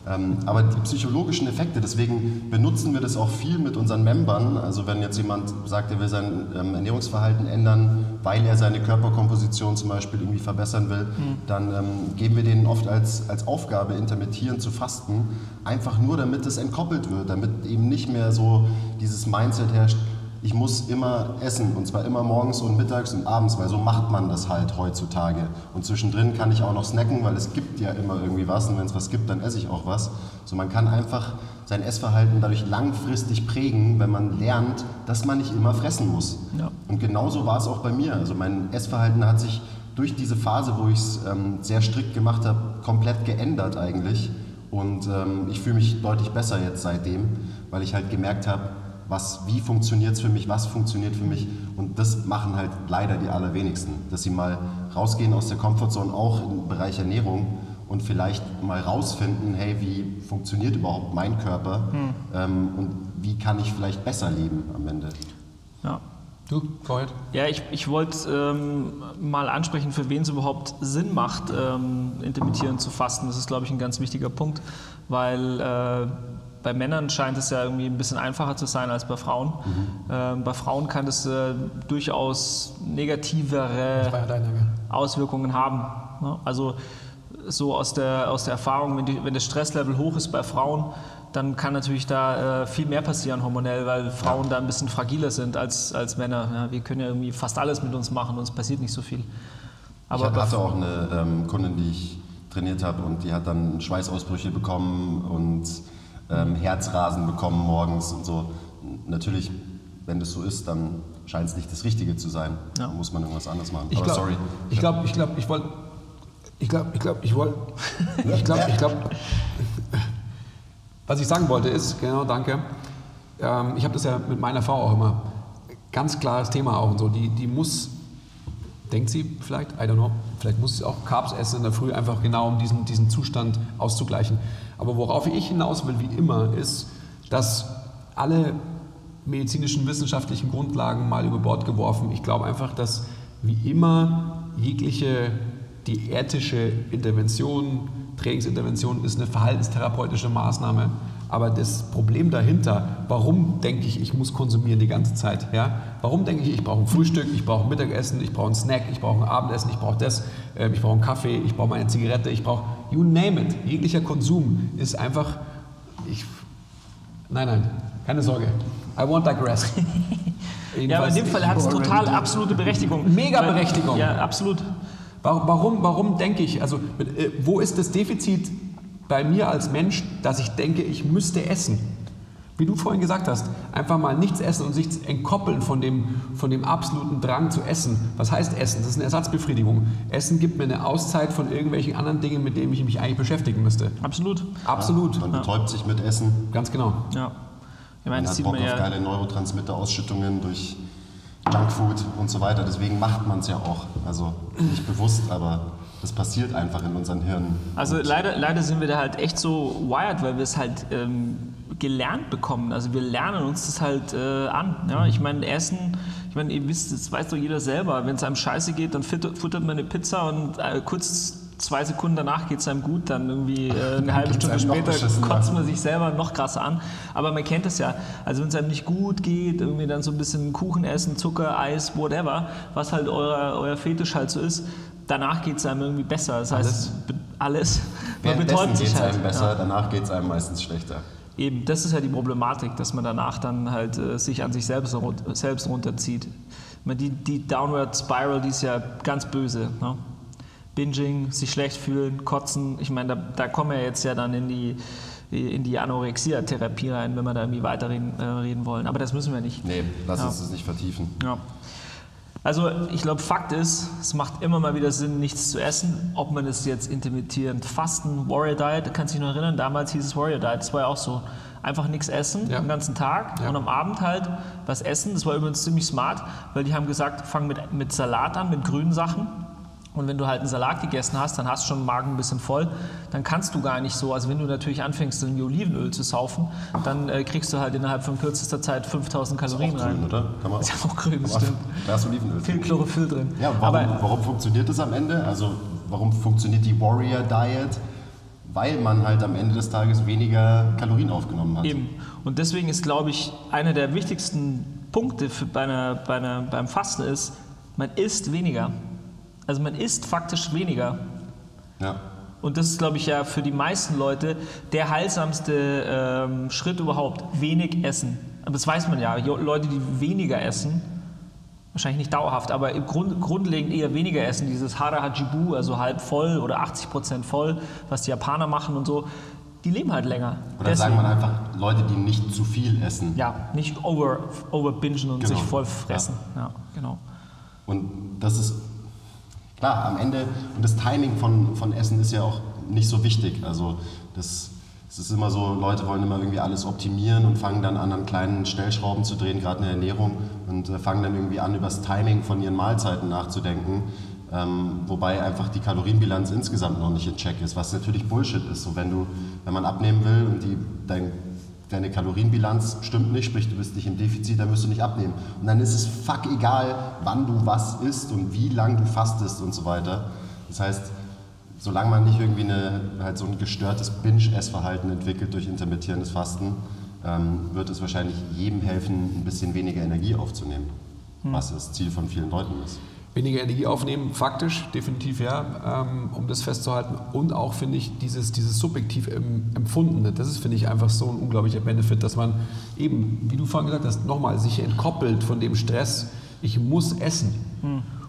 Ähm, aber die psychologischen Effekte, deswegen benutzen wir das auch viel mit unseren Membern. Also wenn jetzt jemand sagt, er will sein ähm, Ernährungsverhalten ändern, weil er seine Körperkomposition zum Beispiel irgendwie verbessern will, mhm. dann ähm, geben wir denen oft als, als Aufgabe, intermittierend zu fasten, einfach nur damit es entkoppelt wird, damit eben nicht mehr so dieses Mindset herrscht, ich muss immer essen und zwar immer morgens und mittags und abends, weil so macht man das halt heutzutage. Und zwischendrin kann ich auch noch snacken, weil es gibt ja immer irgendwie was und wenn es was gibt, dann esse ich auch was. So man kann einfach sein Essverhalten dadurch langfristig prägen, wenn man lernt, dass man nicht immer fressen muss. Ja. Und genauso war es auch bei mir. Also mein Essverhalten hat sich durch diese Phase, wo ich es ähm, sehr strikt gemacht habe, komplett geändert eigentlich. Und ähm, ich fühle mich deutlich besser jetzt seitdem, weil ich halt gemerkt habe, was, wie funktioniert es für mich, was funktioniert für mich. Und das machen halt leider die allerwenigsten, dass sie mal rausgehen aus der Komfortzone, auch im Bereich Ernährung und vielleicht mal rausfinden, hey, wie funktioniert überhaupt mein Körper hm. ähm, und wie kann ich vielleicht besser leben am Ende. Ja. Du, Freud? Ja, ich, ich wollte ähm, mal ansprechen, für wen es überhaupt Sinn macht, ähm, intermittierend zu fasten. Das ist, glaube ich, ein ganz wichtiger Punkt, weil äh, bei Männern scheint es ja irgendwie ein bisschen einfacher zu sein als bei Frauen. Mhm. Ähm, bei Frauen kann es äh, durchaus negativere Auswirkungen haben. Ne? Also so aus der, aus der Erfahrung, wenn, die, wenn das Stresslevel hoch ist bei Frauen, dann kann natürlich da äh, viel mehr passieren hormonell, weil Frauen da ein bisschen fragiler sind als, als Männer. Ja, wir können ja irgendwie fast alles mit uns machen, uns passiert nicht so viel. Aber ich hatte auch eine ähm, Kundin, die ich trainiert habe und die hat dann Schweißausbrüche bekommen und ähm, Herzrasen bekommen morgens und so. Natürlich, wenn das so ist, dann scheint es nicht das Richtige zu sein. Ja. Dann muss man irgendwas anderes machen. Ich Aber glaub, sorry. Ich glaube, ich glaube, ich wollte. Ich glaube, ich glaube, ich wollte. Ich glaube, ich glaube. Was ich sagen wollte ist, genau, danke. Ähm, ich habe das ja mit meiner Frau auch immer. Ganz klares Thema auch und so. Die, die muss, denkt sie vielleicht, I don't know, vielleicht muss sie auch Carbs essen in der Früh, einfach genau um diesen, diesen Zustand auszugleichen. Aber worauf ich hinaus will, wie immer, ist, dass alle medizinischen, wissenschaftlichen Grundlagen mal über Bord geworfen. Ich glaube einfach, dass wie immer jegliche diätische Intervention, Trainingsintervention ist eine verhaltenstherapeutische Maßnahme. Aber das Problem dahinter, warum denke ich, ich muss konsumieren die ganze Zeit? Ja? Warum denke ich, ich brauche ein Frühstück, ich brauche ein Mittagessen, ich brauche einen Snack, ich brauche ein Abendessen, ich brauche das, äh, ich brauche einen Kaffee, ich brauche meine Zigarette, ich brauche, you name it. Jeglicher Konsum ist einfach, ich, nein, nein, keine Sorge. I won't digress. ja, aber in dem Fall hat es total absolute Berechtigung. Mega Berechtigung. Ja, absolut. Warum, warum denke ich, also äh, wo ist das Defizit bei mir als Mensch, dass ich denke, ich müsste essen. Wie du vorhin gesagt hast, einfach mal nichts essen und sich entkoppeln von dem, von dem absoluten Drang zu essen. Was heißt Essen? Das ist eine Ersatzbefriedigung. Essen gibt mir eine Auszeit von irgendwelchen anderen Dingen, mit denen ich mich eigentlich beschäftigen müsste. Absolut. Absolut. Ja, man betäubt ja. sich mit Essen. Ganz genau. Ja. Ich meine, man hat Bock auf ja geile Neurotransmitter-Ausschüttungen durch Junkfood und so weiter. Deswegen macht man es ja auch. Also nicht bewusst, aber das passiert einfach in unseren Hirnen. Also leider, leider sind wir da halt echt so wired, weil wir es halt ähm, gelernt bekommen. Also wir lernen uns das halt äh, an. Ja? Ich meine, Essen, ich meine, ihr wisst, das weiß doch jeder selber, wenn es einem scheiße geht, dann futtert man eine Pizza und äh, kurz zwei Sekunden danach geht es einem gut, dann irgendwie äh, eine halbe Stunde später kotzt man sich selber noch krasser an. Aber man kennt es ja. Also wenn es einem nicht gut geht, irgendwie dann so ein bisschen Kuchen essen, Zucker, Eis, whatever, was halt euer, euer Fetisch halt so ist, danach geht es einem irgendwie besser. Das heißt, alles. Man betäubt sich halt. einem besser, ja. danach geht es einem meistens schlechter. Eben, das ist ja die Problematik, dass man danach dann halt äh, sich an sich selbst, selbst runterzieht. die, die Downward Spiral, die ist ja ganz böse. Ne? Binging, sich schlecht fühlen, kotzen. Ich meine, da, da kommen wir jetzt ja dann in die, in die Anorexia-Therapie rein, wenn wir da irgendwie weiterreden äh, reden wollen. Aber das müssen wir nicht. Nee, lass ja. uns das nicht vertiefen. Ja. Also ich glaube, Fakt ist, es macht immer mal wieder Sinn, nichts zu essen. Ob man es jetzt intermittierend fasten, Warrior Diet, kannst du dich noch erinnern, damals hieß es Warrior Diet, das war ja auch so. Einfach nichts essen ja. den ganzen Tag ja. und am Abend halt was essen. Das war übrigens ziemlich smart, weil die haben gesagt, fang mit, mit Salat an, mit grünen Sachen und wenn du halt einen Salat gegessen hast, dann hast du schon den Magen ein bisschen voll. Dann kannst du gar nicht so, also wenn du natürlich anfängst, irgendwie Olivenöl zu saufen, dann äh, kriegst du halt innerhalb von kürzester Zeit 5000 Kalorien ist auch grün, rein. oder? Kann man ist ja auch grün, stimmt. Da ist Olivenöl. Viel Chlorophyll drin. Ja, warum, Aber, warum funktioniert das am Ende? Also warum funktioniert die Warrior Diet? weil man halt am Ende des Tages weniger Kalorien aufgenommen hat. Eben. Und deswegen ist, glaube ich, einer der wichtigsten Punkte für bei einer, bei einer, beim Fasten ist, man isst weniger. Also man isst faktisch weniger. Ja. Und das ist, glaube ich, ja für die meisten Leute der heilsamste ähm, Schritt überhaupt. Wenig essen. Aber das weiß man ja. Leute, die weniger essen, wahrscheinlich nicht dauerhaft, aber im Grund, grundlegend eher weniger essen, dieses Hara Hajibu, also halb voll oder 80 Prozent voll, was die Japaner machen und so, die leben halt länger. Oder sagen wir einfach Leute, die nicht zu viel essen. Ja, nicht over, overbingen und Genau. sich voll fressen. Ja. genau. Und das ist klar am Ende und das Timing von, von Essen ist ja auch nicht so wichtig. Also das, es ist immer so, Leute wollen immer irgendwie alles optimieren und fangen dann an, an kleinen Stellschrauben zu drehen, gerade in der Ernährung und äh, fangen dann irgendwie an, über das Timing von ihren Mahlzeiten nachzudenken. Ähm, wobei einfach die Kalorienbilanz insgesamt noch nicht in Check ist, was natürlich Bullshit ist. So wenn du, wenn man abnehmen will und die, dein, deine Kalorienbilanz stimmt nicht, sprich du bist nicht im Defizit, dann wirst du nicht abnehmen. Und dann ist es fuck egal, wann du was isst und wie lang du fastest und so weiter. Das heißt, solange man nicht irgendwie eine, halt so ein gestörtes Binge-Essverhalten entwickelt durch intermittierendes Fasten, ähm, wird es wahrscheinlich jedem helfen, ein bisschen weniger Energie aufzunehmen, was das Ziel von vielen Leuten ist. Weniger Energie aufnehmen, faktisch, definitiv ja, ähm, um das festzuhalten. Und auch finde ich dieses, dieses subjektiv em- Empfundene, das ist, finde ich, einfach so ein unglaublicher Benefit, dass man eben, wie du vorhin gesagt hast, nochmal sich entkoppelt von dem Stress, ich muss essen.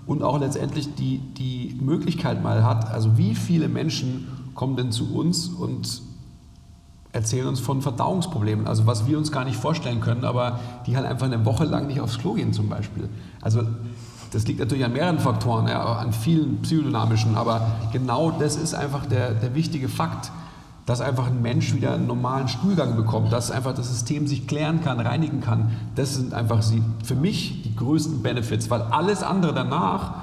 Und auch letztendlich die, die Möglichkeit mal hat, also wie viele Menschen kommen denn zu uns und erzählen uns von Verdauungsproblemen, also was wir uns gar nicht vorstellen können, aber die halt einfach eine Woche lang nicht aufs Klo gehen zum Beispiel. Also das liegt natürlich an mehreren Faktoren, ja, an vielen psychodynamischen, aber genau das ist einfach der, der wichtige Fakt, dass einfach ein Mensch wieder einen normalen Stuhlgang bekommt, dass einfach das System sich klären kann, reinigen kann. Das sind einfach für mich die größten Benefits, weil alles andere danach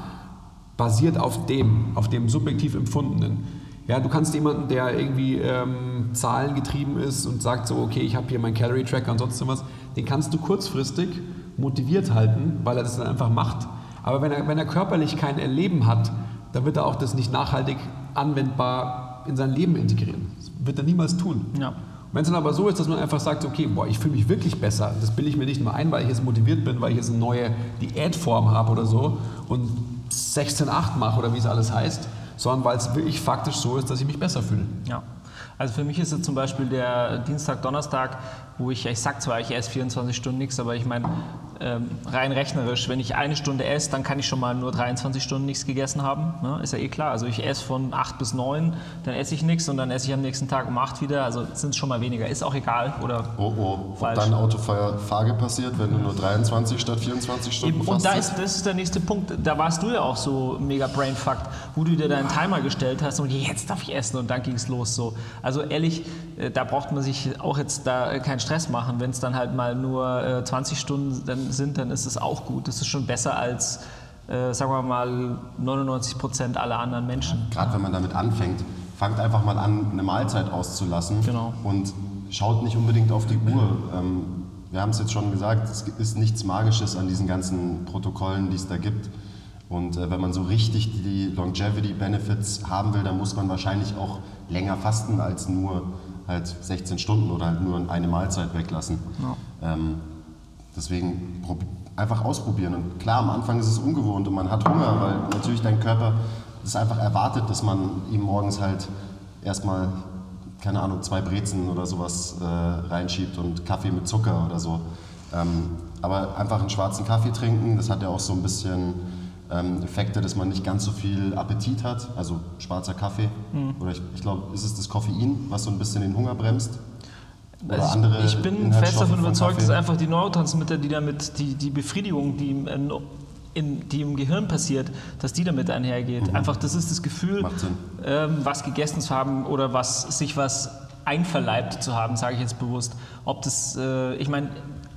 basiert auf dem, auf dem subjektiv Empfundenen. Ja, du kannst jemanden, der irgendwie ähm, zahlengetrieben ist und sagt so, okay, ich habe hier meinen Calorie Tracker und sonst was, den kannst du kurzfristig motiviert halten, weil er das dann einfach macht. Aber wenn er, wenn er körperlich kein Erleben hat, dann wird er auch das nicht nachhaltig anwendbar in sein Leben integrieren. Das wird er niemals tun. Ja. Wenn es dann aber so ist, dass man einfach sagt, okay, boah, ich fühle mich wirklich besser, das bilde ich mir nicht nur ein, weil ich jetzt motiviert bin, weil ich jetzt eine neue Diätform habe oder so und 16,8 mache oder wie es alles heißt, sondern weil es wirklich faktisch so ist, dass ich mich besser fühle. Ja. Also für mich ist es zum Beispiel der Dienstag, Donnerstag, wo ich, ich sag zwar, ich esse 24 Stunden nichts, aber ich meine, ähm, rein rechnerisch, wenn ich eine Stunde esse, dann kann ich schon mal nur 23 Stunden nichts gegessen haben. Ne? Ist ja eh klar. Also ich esse von 8 bis 9, dann esse ich nichts und dann esse ich am nächsten Tag um 8 wieder. Also sind es schon mal weniger. Ist auch egal. Oder Oh oh, ob dann Autofage passiert, wenn du nur 23 statt 24 Stunden Eben, und da fastest? ist, das ist der nächste Punkt. Da warst du ja auch so mega brainfucked, wo du dir deinen Timer gestellt hast und jetzt darf ich essen und dann ging es los. So. Also ehrlich, da braucht man sich auch jetzt da äh, keinen Stress machen. Wenn es dann halt mal nur äh, 20 Stunden dann sind, dann ist es auch gut. Das ist schon besser als, äh, sagen wir mal, 99 Prozent aller anderen Menschen. Gerade wenn man damit anfängt, fangt einfach mal an, eine Mahlzeit auszulassen Genau. und schaut nicht unbedingt auf die Uhr. Ähm, wir haben es jetzt schon gesagt, es ist nichts Magisches an diesen ganzen Protokollen, die es da gibt. Und äh, wenn man so richtig die Longevity-Benefits haben will, dann muss man wahrscheinlich auch länger fasten als nur halt 16 Stunden oder halt nur eine Mahlzeit weglassen. Ähm, deswegen einfach ausprobieren. Und klar, am Anfang ist es ungewohnt und man hat Hunger, weil natürlich dein Körper das einfach erwartet, dass man ihm morgens halt erstmal, keine Ahnung, zwei Brezen oder sowas äh, reinschiebt und Kaffee mit Zucker oder so. Ähm, aber einfach einen schwarzen Kaffee trinken, das hat ja auch so ein bisschen ähm, Effekte, dass man nicht ganz so viel Appetit hat. Also schwarzer Kaffee. Oder ich, ich glaube, ist es das Koffein, was so ein bisschen den Hunger bremst? Oder Also andere ich, ich bin fest davon von überzeugt, dass einfach die Neurotransmitter, die damit, die, die Befriedigung, die im, in, in, die im Gehirn passiert, dass die damit einhergeht. Einfach, das ist das Gefühl, Mhm. Ähm, was gegessen zu haben oder was sich was einverleibt zu haben, sage ich jetzt bewusst. Ob das, äh, ich meine,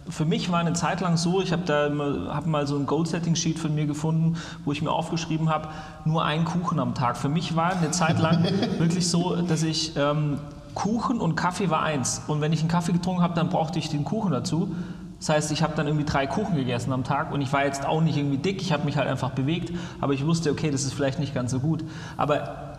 für mich war eine Zeit lang so, ich habe da immer, hab mal so ein Goal-Setting-Sheet von mir gefunden, wo ich mir aufgeschrieben habe, nur einen Kuchen am Tag. Für mich war eine Zeit lang wirklich so, dass ich ähm, Kuchen und Kaffee war eins. Und wenn ich einen Kaffee getrunken habe, dann brauchte ich den Kuchen dazu. Das heißt, ich habe dann irgendwie drei Kuchen gegessen am Tag und ich war jetzt auch nicht irgendwie dick, ich habe mich halt einfach bewegt, aber ich wusste, okay, das ist vielleicht nicht ganz so gut. Aber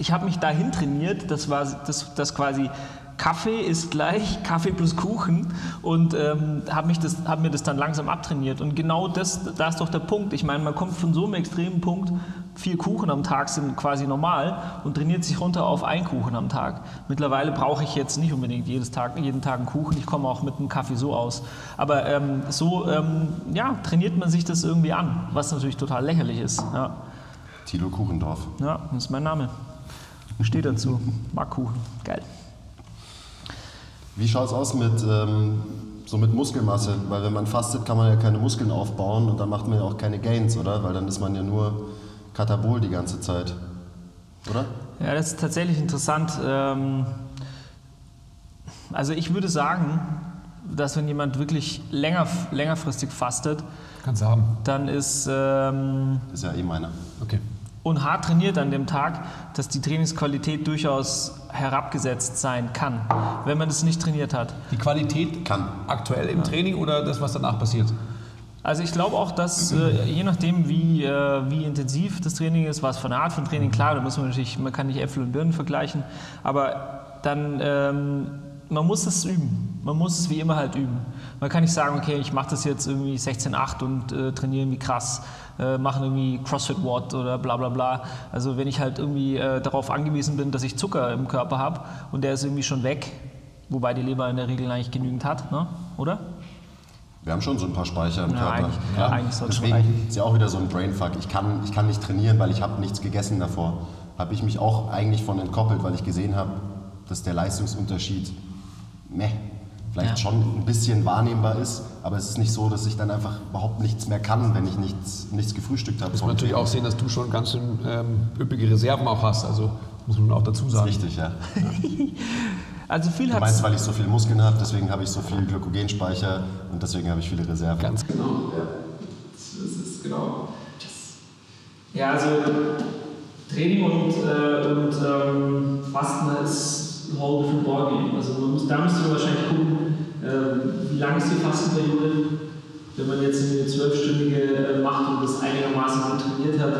ich habe mich dahin trainiert, das war das, das quasi Kaffee ist gleich Kaffee plus Kuchen und ähm, habe hab mir das dann langsam abtrainiert. Und genau das, da ist doch der Punkt. Ich meine, man kommt von so einem extremen Punkt, vier Kuchen am Tag sind quasi normal und trainiert sich runter auf ein Kuchen am Tag. Mittlerweile brauche ich jetzt nicht unbedingt jedes Tag, jeden Tag einen Kuchen, ich komme auch mit einem Kaffee so aus. Aber ähm, so ähm, ja, trainiert man sich das irgendwie an, was natürlich total lächerlich ist. Ja. Tilo Kuchendorf. Ja, das ist mein Name. Steht dazu. Mag Kuchen. Geil. Wie schaut es aus mit, ähm, so mit Muskelmasse? Weil wenn man fastet, kann man ja keine Muskeln aufbauen und dann macht man ja auch keine Gains, oder? Weil dann ist man ja nur katabol die ganze Zeit, oder? Ja, das ist tatsächlich interessant. Ähm, also ich würde sagen, dass wenn jemand wirklich länger, längerfristig fastet, Kannst du haben. dann ist... Ähm, ist ja eh meiner. Okay und hart trainiert an dem Tag, dass die Trainingsqualität durchaus herabgesetzt sein kann, wenn man es nicht trainiert hat. Die Qualität kann aktuell im Training oder das, was danach passiert? Also ich glaube auch, dass äh, je nachdem, wie, äh, wie intensiv das Training ist, was für eine Art von Training, klar, da muss man natürlich, man kann nicht Äpfel und Birnen vergleichen, aber dann ähm, man muss es üben. Man muss es wie immer halt üben. Man kann nicht sagen, okay, ich mache das jetzt irgendwie 16,8 und äh, trainiere wie krass, äh, mache irgendwie CrossFit Watt oder bla bla bla. Also wenn ich halt irgendwie äh, darauf angewiesen bin, dass ich Zucker im Körper habe und der ist irgendwie schon weg, wobei die Leber in der Regel eigentlich genügend hat, ne? oder? Wir haben schon so ein paar Speicher im ja, Körper. Eigentlich, ja, eigentlich Deswegen ist ja auch wieder so ein Brainfuck. Ich kann, ich kann nicht trainieren, weil ich habe nichts gegessen davor. Habe ich mich auch eigentlich von entkoppelt, weil ich gesehen habe, dass der Leistungsunterschied meh, vielleicht ja. schon ein bisschen wahrnehmbar ist, aber es ist nicht so, dass ich dann einfach überhaupt nichts mehr kann, wenn ich nichts, nichts gefrühstückt habe. Muss man natürlich auch sehen, dass du schon ganz schön ähm, üppige Reserven auch hast, also muss man auch dazu sagen. Richtig, ja. also viel du meinst, weil ich so viele Muskeln habe, deswegen habe ich so viel Glykogenspeicher und deswegen habe ich viele Reserven. Ganz genau, ja. Das ist genau. Ja, also Training und, äh, und ähm, Fasten ist whole different ballgame. Also man muss, da müsste man wahrscheinlich gucken, äh, wie lang ist die Fastenperiode. Wenn man jetzt eine zwölfstündige äh, macht und das einigermaßen gut trainiert hat,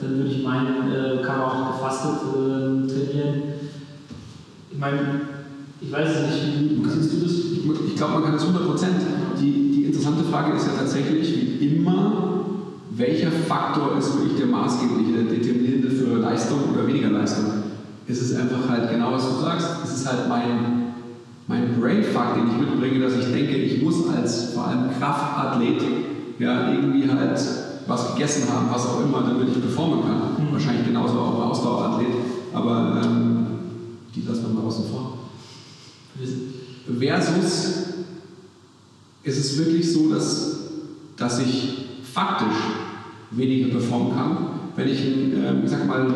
dann würde ich meinen, äh, kann man auch gefastet äh, trainieren. Ich meine, ich weiß es nicht, wie, wie siehst du das? Ich, ich glaube, man kann das 100 Prozent. Die, die interessante Frage ist ja tatsächlich, wie immer, welcher Faktor ist wirklich der maßgebliche, der determinierende für Leistung oder weniger Leistung? Ist es einfach halt genau, was du sagst, es ist halt mein, mein Brainfuck, den ich mitbringe, dass ich denke, ich muss als vor allem Kraftathlet ja, irgendwie halt was gegessen haben, was auch immer, damit ich performen kann. Mhm. Wahrscheinlich genauso auch ein Ausdauerathlet, aber ähm, die lassen wir mal außen vor. Versus ist es wirklich so, dass, dass ich faktisch weniger performen kann, wenn ich, äh, ich sag mal,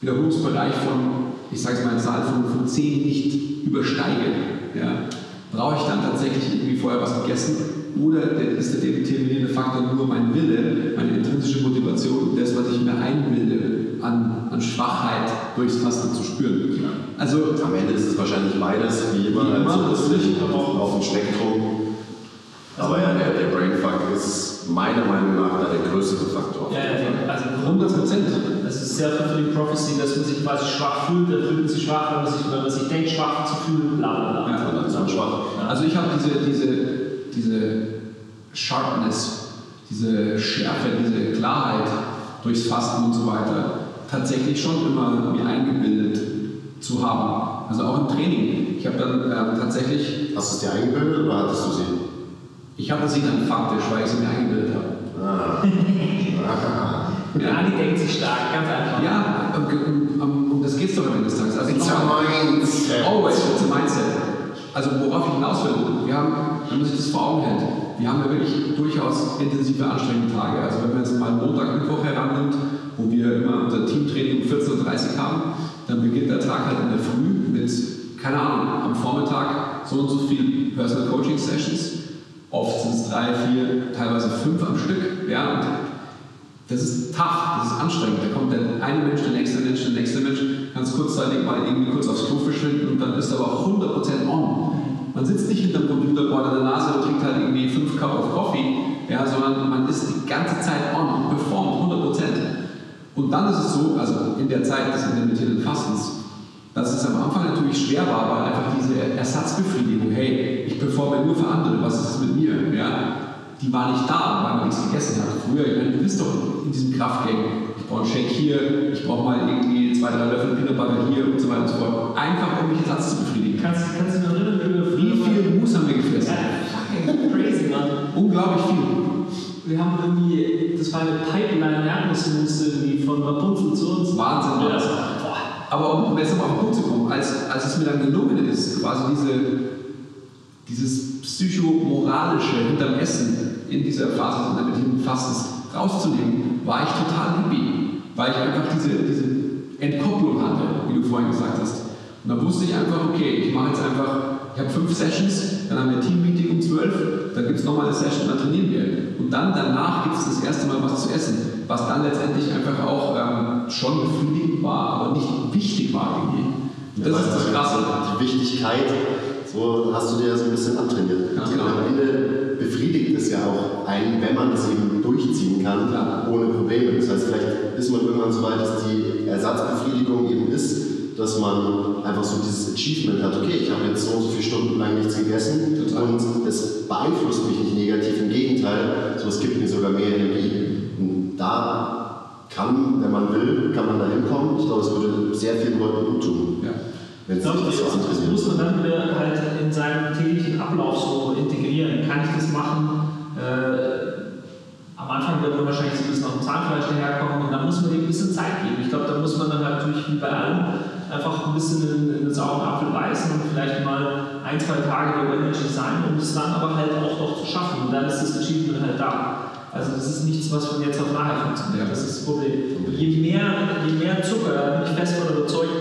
Wiederholungsbereich von, ich sage es mal, eine Zahl von, von 10 nicht übersteige, ja, brauche ich dann tatsächlich irgendwie vorher was gegessen oder ist der determinierende Faktor nur mein Wille, meine intrinsische Motivation, das, was ich mir einbilde, an, an Schwachheit durchs Fasten zu spüren. Also, Am Ende ist es wahrscheinlich beides, wie immer, wie immer also auf, auf dem Spektrum. Aber ja, der, der Brainfuck ist meiner Meinung nach der größere Faktor. Ja, ja, also 100 Prozent. Es ist sehr fulfilling prophecy, dass man sich quasi schwach fühlt, dann fühlt man sich schwach, wenn man sich, wenn man sich denkt, schwach zu fühlen, bla bla bla. Ja, dann ist man schwach. Also ich habe diese, diese, diese Sharpness, diese Schärfe, diese Klarheit durchs Fasten und so weiter tatsächlich schon immer mir eingebildet zu haben. Also auch im Training. Ich habe dann äh, tatsächlich. Hast du es dir eingebildet oder hattest du sie? Ich hatte sie dann faktisch, weil ich sie mir eingebildet habe. Ah. Ja, Andi denkt sich stark, ganz einfach. Ja, um, um, um das geht es doch am Ende des Tages. Also it's a mindset. Always, it's a mindset. Also worauf ich hinaus will, wir haben, wenn man sich das vor Augen hält, wir haben ja wirklich durchaus intensive, anstrengende Tage. Also wenn man jetzt mal Montag, Mittwoch herannimmt, wo wir immer unser Teamtraining um 14.30 Uhr haben, dann beginnt der Tag halt in der Früh mit, keine Ahnung, am Vormittag so und so viel Personal Coaching Sessions. Oft sind es drei, vier, teilweise fünf am Stück. Ja, und das ist tough, das ist anstrengend. Da kommt der eine Mensch, der nächste Mensch, der nächste Mensch, ganz kurzzeitig mal irgendwie kurz aufs Klo verschwinden und dann ist er aber auch 100% on. Man sitzt nicht hinterm Computerboard an der Nase und trinkt halt irgendwie 5 Cup of Coffee, ja, sondern man ist die ganze Zeit on und performt 100%. Und dann ist es so, also in der Zeit des intermittierenden Fastens, dass es am Anfang natürlich schwer war, weil einfach diese Ersatzbefriedigung, hey, ich performe nur für andere, was ist mit mir? Ja? Die war nicht da, weil man nichts gegessen hat. Früher, ich meine, du bist doch in diesem Kraftgang, ich brauche einen Shake hier, ich brauche mal irgendwie zwei, drei Löffel Peanut Butter hier und so weiter und so fort. Einfach, um mich Ersatz zu befriedigen. Kannst, kannst du dich erinnern, wie viel Mousse haben wir gefressen? Ja, crazy, Mann. Unglaublich viel. Wir haben irgendwie, das war eine Pipeline Erdnussmousse irgendwie von Rapunzel zu uns. Wahnsinn. Ja, Aber um besser mal auf den Punkt zu kommen, als, als es mir dann gelungen ist, quasi diese, dieses psychomoralische hinterm Essen in dieser Phase des intermittierenden Fastens rauszunehmen, war ich total happy, weil ich einfach diese, diese Entkopplung hatte, wie du vorhin gesagt hast. Und dann wusste ich einfach, okay, ich mache jetzt einfach, ich habe fünf Sessions, dann haben wir Team-Meeting um zwölf, dann gibt es nochmal eine Session, dann trainieren wir. Und dann danach gibt es das erste Mal was zu essen, was dann letztendlich einfach auch ähm, schon befriedigend war, aber nicht wichtig war irgendwie. Das Ja, ist das weil Krasse. Die Wichtigkeit, so hast du dir so ein bisschen abtrainiert. Ganz genau. Ende befriedigt es ja auch einen, wenn man es eben durchziehen kann, Klar. ohne Probleme. Das heißt, vielleicht ist man irgendwann so weit, dass die Ersatzbefriedigung eben ist, dass man einfach so dieses Achievement hat, okay, ich habe jetzt so und so viele Stunden lang nichts gegessen Total. und es beeinflusst mich nicht negativ, im Gegenteil, so es gibt mir sogar mehr Energie. Und da kann, wenn man will, kann man da hinkommen. Ich glaube, es würde sehr vielen Leuten gut tun. Ja. Wenn Ich glaube, das das, das muss man dann wieder halt in seinen täglichen Ablauf so integrieren. Kann ich das machen? Äh, am Anfang wird man wahrscheinlich so ein bisschen auf dem Zahnfleisch daherkommen und dann muss man dem ein bisschen Zeit geben. Ich glaube, da muss man dann natürlich wie bei allem einfach ein bisschen in, in den sauren Apfel beißen und vielleicht mal ein, zwei Tage low energy sein, um es dann aber halt auch noch zu schaffen. Und dann ist das Achievement halt da. Also das ist nichts, was von jetzt auf nachher funktioniert. Das ist das Problem. Je mehr, je mehr Zucker, da bin ich fest von überzeugt,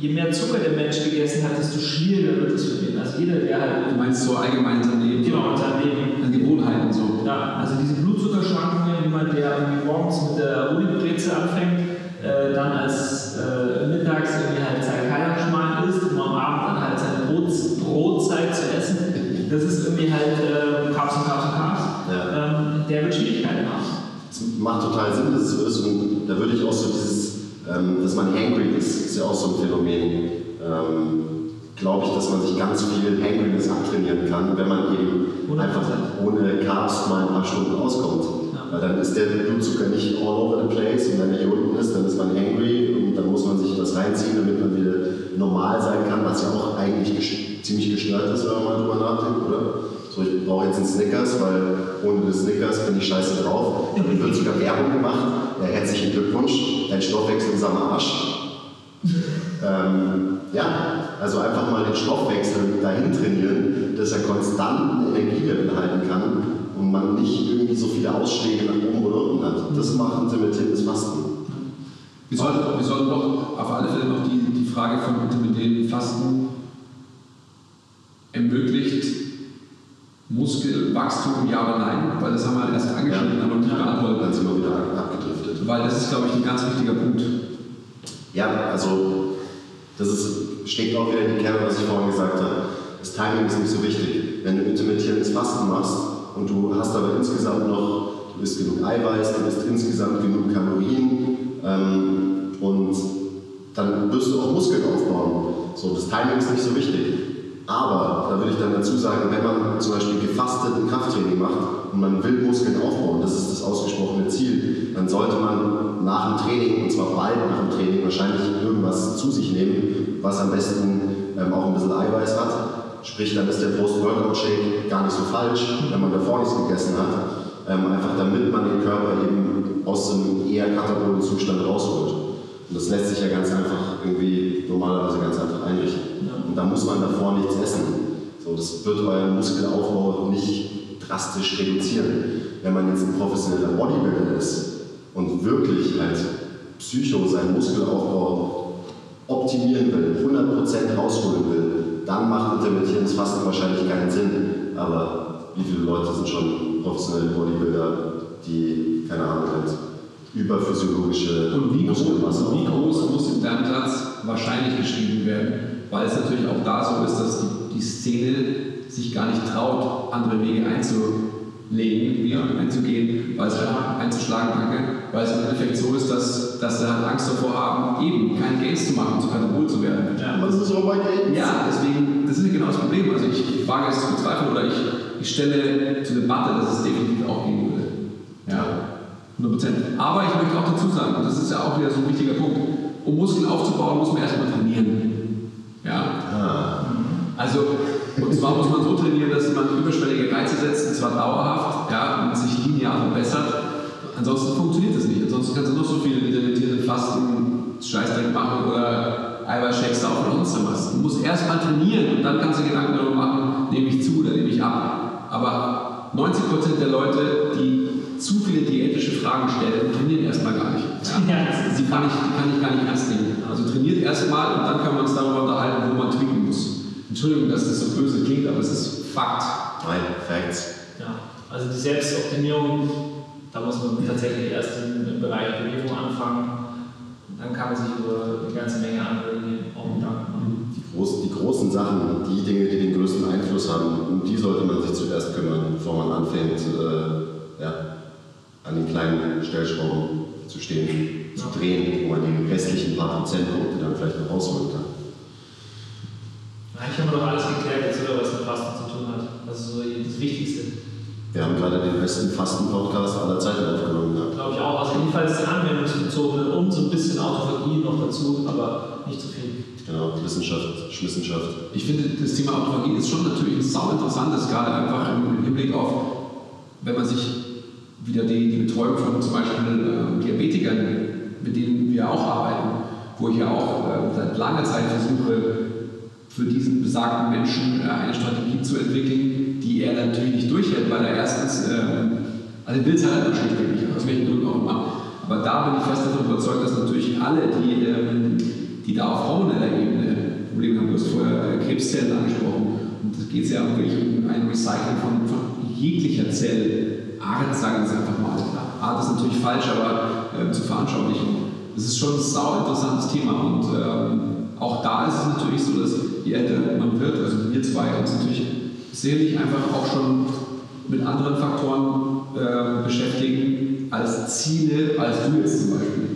je mehr Zucker der Mensch gegessen hat, desto schwieriger wird es für ihn. Also jeder, der halt Du meinst so allgemein in seinem Leben, genau in seinem Leben an Gewohnheiten und so. ja, also diese Blutzuckerschwankungen, jemand, der irgendwie morgens mit der Olivenbreze anfängt, äh, dann als äh, mittags irgendwie halt sein Kaiserschmarrn isst, um am Abend dann halt seine Brot, Brotzeit zu essen, das ist irgendwie halt äh, Carbs und Carbs und Carbs, ähm, der wird Schwierigkeiten haben. Es macht total Sinn, dass es so ist. Und da würde ich auch so dieses, ähm, dass man hangry ist, ist ja auch so ein Phänomen. Ähm, Glaube ich, dass man sich ganz viel Hangriness abtrainieren kann, wenn man eben 100%. einfach ohne Carbs mal ein paar Stunden auskommt. Ja. Weil dann ist der Blutzucker nicht all over the place und wenn er hier unten ist, dann ist man hangry und dann muss man sich was reinziehen, damit man wieder normal sein kann, was ja auch eigentlich ges- ziemlich gestört ist, wenn man mal drüber nachdenkt, oder? So, ich brauche jetzt einen Snickers, weil ohne den Snickers bin ich scheiße drauf. Dann wird sogar Werbung gemacht. Ja, herzlichen Glückwunsch, dein Stoffwechsel ist am Arsch. ähm, ja, also einfach mal den Stoffwechsel dahin trainieren, dass er konstanten Energielevel halten kann und man nicht irgendwie so viele Ausschläge nach oben oder unten hat. Das macht intermittierendes Fasten. Wir sollten, wir sollten doch auf alle Fälle noch die, die Frage von intermittierenden Fasten ermöglicht Muskelwachstum, ja oder nein? Weil das haben wir erst angeschnitten, aber nicht Dann beantwortet. sind wir wieder abgedriftet. Weil das ist, glaube ich, ein ganz wichtiger Punkt. Ja, also das ist, steckt auch wieder in die Kerne, was ich vorhin gesagt habe. Das Timing ist nicht so wichtig. Wenn du intermittierendes Fasten machst und du hast aber insgesamt noch, du isst genug Eiweiß, du isst insgesamt genug Kalorien ähm, und dann wirst du auch Muskeln aufbauen. So, das Timing ist nicht so wichtig. Aber da würde ich dann dazu sagen, wenn man zum Beispiel gefastet ein Krafttraining macht und man will Muskeln aufbauen, das ist das ausgesprochene Ziel, dann sollte man nach dem Training, und zwar bald nach dem Training, wahrscheinlich irgendwas zu sich nehmen, was am besten ähm, auch ein bisschen Eiweiß hat. Sprich, dann ist der Post-Workout-Shake gar nicht so falsch, wenn man davor nichts gegessen hat. Ähm, einfach damit man den Körper eben aus einem eher katabolen Zustand rausholt. Und das lässt sich ja ganz einfach irgendwie normalerweise ganz einfach einrichten. Und da muss man davor nichts essen. So, das wird euren Muskelaufbau nicht drastisch reduzieren. Wenn man jetzt ein professioneller Bodybuilder ist und wirklich halt psycho seinen Muskelaufbau optimieren will, 100% rausholen will, dann macht intermittierendes Fasten wahrscheinlich keinen Sinn. Aber wie viele Leute sind schon professionelle Bodybuilder, die, keine Ahnung, halt überphysiologische Und wie groß, wie muss im Lernplatz wahrscheinlich geschrieben werden? Weil es natürlich auch da so ist, dass die, die Szene sich gar nicht traut, andere Wege einzulegen, wie einzugehen, weil es einfach einzuschlagen, danke, weil es im Endeffekt so ist, dass, dass sie halt Angst davor haben, eben kein Gains zu machen, zu Kategor zu werden. Ja. Was ist aber Games? Ja, deswegen, das ist ja genau das Problem. Also ich wage es zu bezweifeln oder ich, ich stelle zur Debatte, dass es definitiv auch gehen würde. Ja, 100 Prozent. Aber ich möchte auch dazu sagen, und das ist ja auch wieder so ein wichtiger Punkt, um Muskeln aufzubauen, muss man erstmal trainieren. Ja. Also, zwar muss man so trainieren, dass man überschwellige Reize setzt, und zwar dauerhaft, ja, und sich linear verbessert. Ansonsten funktioniert das nicht. Ansonsten kannst du noch so viele intermittierende Fasten, Scheißdreck machen oder Eiweißshakes laufen oder sonst was. Du musst erstmal trainieren und dann kannst du Gedanken darüber machen, nehme ich zu oder nehme ich ab. Aber 90% der Leute, die zu viele diätische Fragen stellen, trainieren erstmal gar nicht. Ja, die, kann ich, die kann ich gar nicht ernst nehmen. Also trainiert erstmal und dann können wir uns darüber unterhalten, wo man tweaken muss. Entschuldigung, dass das so böse klingt, aber es ist Fakt. Nein, Facts. Ja, also die Selbstoptimierung, da muss man tatsächlich erst im, im Bereich Bewegung anfangen. Dann kann man sich über eine ganze Menge andere Dinge auch Gedanken machen. Die, groß, die großen Sachen, die Dinge, die den größten Einfluss haben, um die sollte man sich zuerst kümmern, bevor man anfängt, äh, ja, an den kleinen Stellschrauben zu stehen, zu drehen, wo man die restlichen paar Prozentpunkte dann vielleicht noch rausholen kann. Haben wir doch alles geklärt, jetzt, oder was mit Fasten zu tun hat. Also so das Wichtigste. Wir haben gerade den besten Fasten-Podcast aller Zeiten aufgenommen. Ja. Glaube ich auch. Also jedenfalls der anwendungsbezogene und so ein bisschen Autophagie noch dazu, aber nicht zu viel. Genau, Wissenschaft, Schwissenschaft. Ich finde, das Thema Autophagie ist schon natürlich ein sau interessantes, gerade einfach im Hinblick auf, wenn man sich wieder die, die Betreuung von zum Beispiel ähm, Diabetikern, mit denen wir auch arbeiten, wo ich ja auch äh, seit langer Zeit versuche, für diesen besagten Menschen äh, eine Strategie zu entwickeln, die er natürlich nicht durchhält, weil er erstens, ähm, also will halt nicht, aus welchen Gründen auch immer. Aber da bin ich fest davon überzeugt, dass natürlich alle, die, ähm, die da auf hormoneller Ebene Probleme haben, du hast vorher äh, Krebszellen angesprochen, und da geht ja wirklich um ein Recycling von, von jeglicher Zelle. Art, sagen wir es einfach mal. Art ist natürlich falsch, aber äh, zu veranschaulichen. Das ist schon ein sau interessantes Thema und ähm, auch da ist es natürlich so, dass je älter man wird, also wir zwei uns natürlich sicherlich einfach auch schon mit anderen Faktoren äh, beschäftigen als Ziele, als du jetzt zum Beispiel.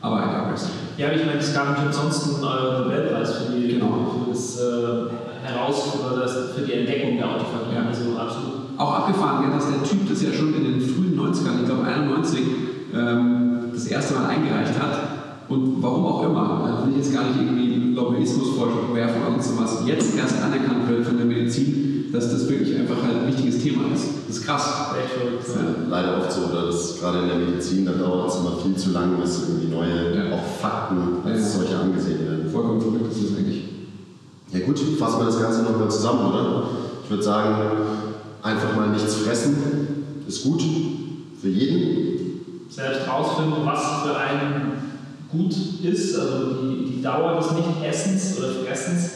Aber ein Aggress. Ja, aber ich meine, es gab nicht umsonst einen äh, Nobelpreis für die, Genau. für das äh, Heraus oder das, für die Entdeckung der Autophagie. Ja. Also absolut. Auch abgefahren, ja, dass der Typ das ja schon in den frühen 90ern, ich glaube 91, ähm, das erste Mal eingereicht hat. Und warum auch immer, da will ich jetzt gar nicht irgendwie Lobbyismus vorwerfen oder sonst was, jetzt erst anerkannt wird von der Medizin, dass das wirklich einfach halt ein wichtiges Thema ist. Das ist krass. Das ist ja leider oft so, oder das gerade in der Medizin, da dauert es immer viel zu lang, bis irgendwie neue Ja. auch Fakten als Ja. solche angesehen werden. Vollkommen verrückt ist das eigentlich. Ja gut, fassen wir das Ganze nochmal zusammen, oder? Ich würde sagen, einfach mal nichts fressen ist gut für jeden. Selbst rausfinden, was für einen gut ist, also die, die Dauer des Nicht-Essens oder Fressens,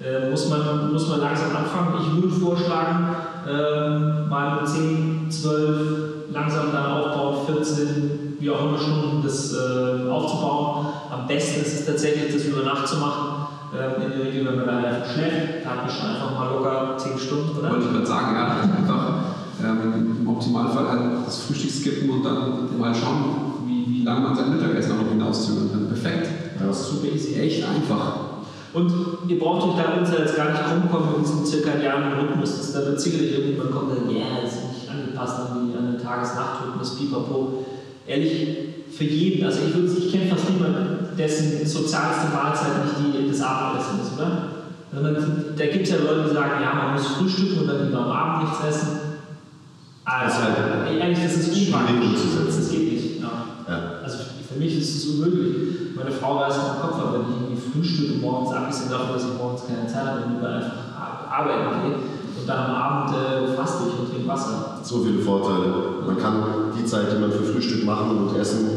äh, muss, man, muss man langsam anfangen. Ich würde vorschlagen, ähm, mal mit 10, 12, langsam dann aufbauen, 14, wie auch immer Stunden das äh, aufzubauen. Am besten ist es tatsächlich, das über Nacht zu machen. Ähm, in der Regel, wenn man da einfach schläft, praktisch einfach mal locker 10 Stunden, oder? Wollte ich gerade sagen, ja, einfach ähm, im Optimalfall halt das Frühstück skippen und dann mal schauen, wie, wie lange man sein Mittagessen noch hinauszögern kann. Perfekt. Das ist super easy. Echt einfach. Und ihr braucht euch da uns jetzt gar nicht rumkommen mit diesem zirkadianen Rhythmus. Das, da wird sicherlich irgendjemand kommen, der sagt, ja, das ist nicht angepasst an, die, an den Tages-Nacht-Rhythmus, pipapo. Ehrlich, für jeden, also ich, ich kenne fast niemanden, dessen sozialste Mahlzeit nicht die, das Abendessen ist, oder? Also man, da gibt es ja Leute, die sagen, ja, man muss frühstücken und dann lieber am Abend nichts essen. Also, Das halt eigentlich, das ist schwierig unpraktisch. umzusetzen. Das geht nicht. Ja. Ja. Also für mich ist es unmöglich. Meine Frau weiß im Kopf, aber wenn ich irgendwie frühstücke morgens, abgesehen davon, dass ich morgens keine Zeit habe, und lieber einfach ar- arbeiten gehe und dann am Abend äh, faste ich und trinke Wasser. So viele Vorteile. Man kann die Zeit, die man für Frühstück machen und Essen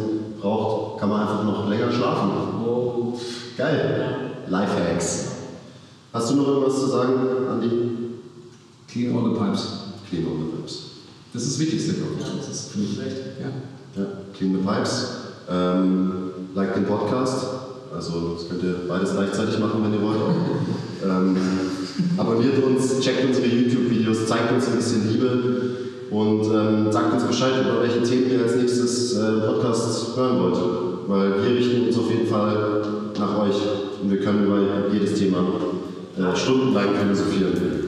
braucht, kann man einfach noch länger schlafen. Oh, Geil. Lifehacks. Hast du noch irgendwas zu sagen, Andi? Clean all the pipes. Clean all the pipes. Das ist das Wichtigste, glaube ja, ich. das ist nicht schlecht. Ja. Ja, Clean the Pipes. Ähm, like den Podcast. Also das könnt ihr beides gleichzeitig machen, wenn ihr wollt. ähm, abonniert uns, checkt unsere YouTube-Videos, zeigt uns ein bisschen Liebe. Und ähm, sagt uns Bescheid, über welche Themen ihr als nächstes äh, Podcast hören wollt. Weil wir richten uns auf jeden Fall nach euch und wir können über jedes Thema äh, stundenlang philosophieren.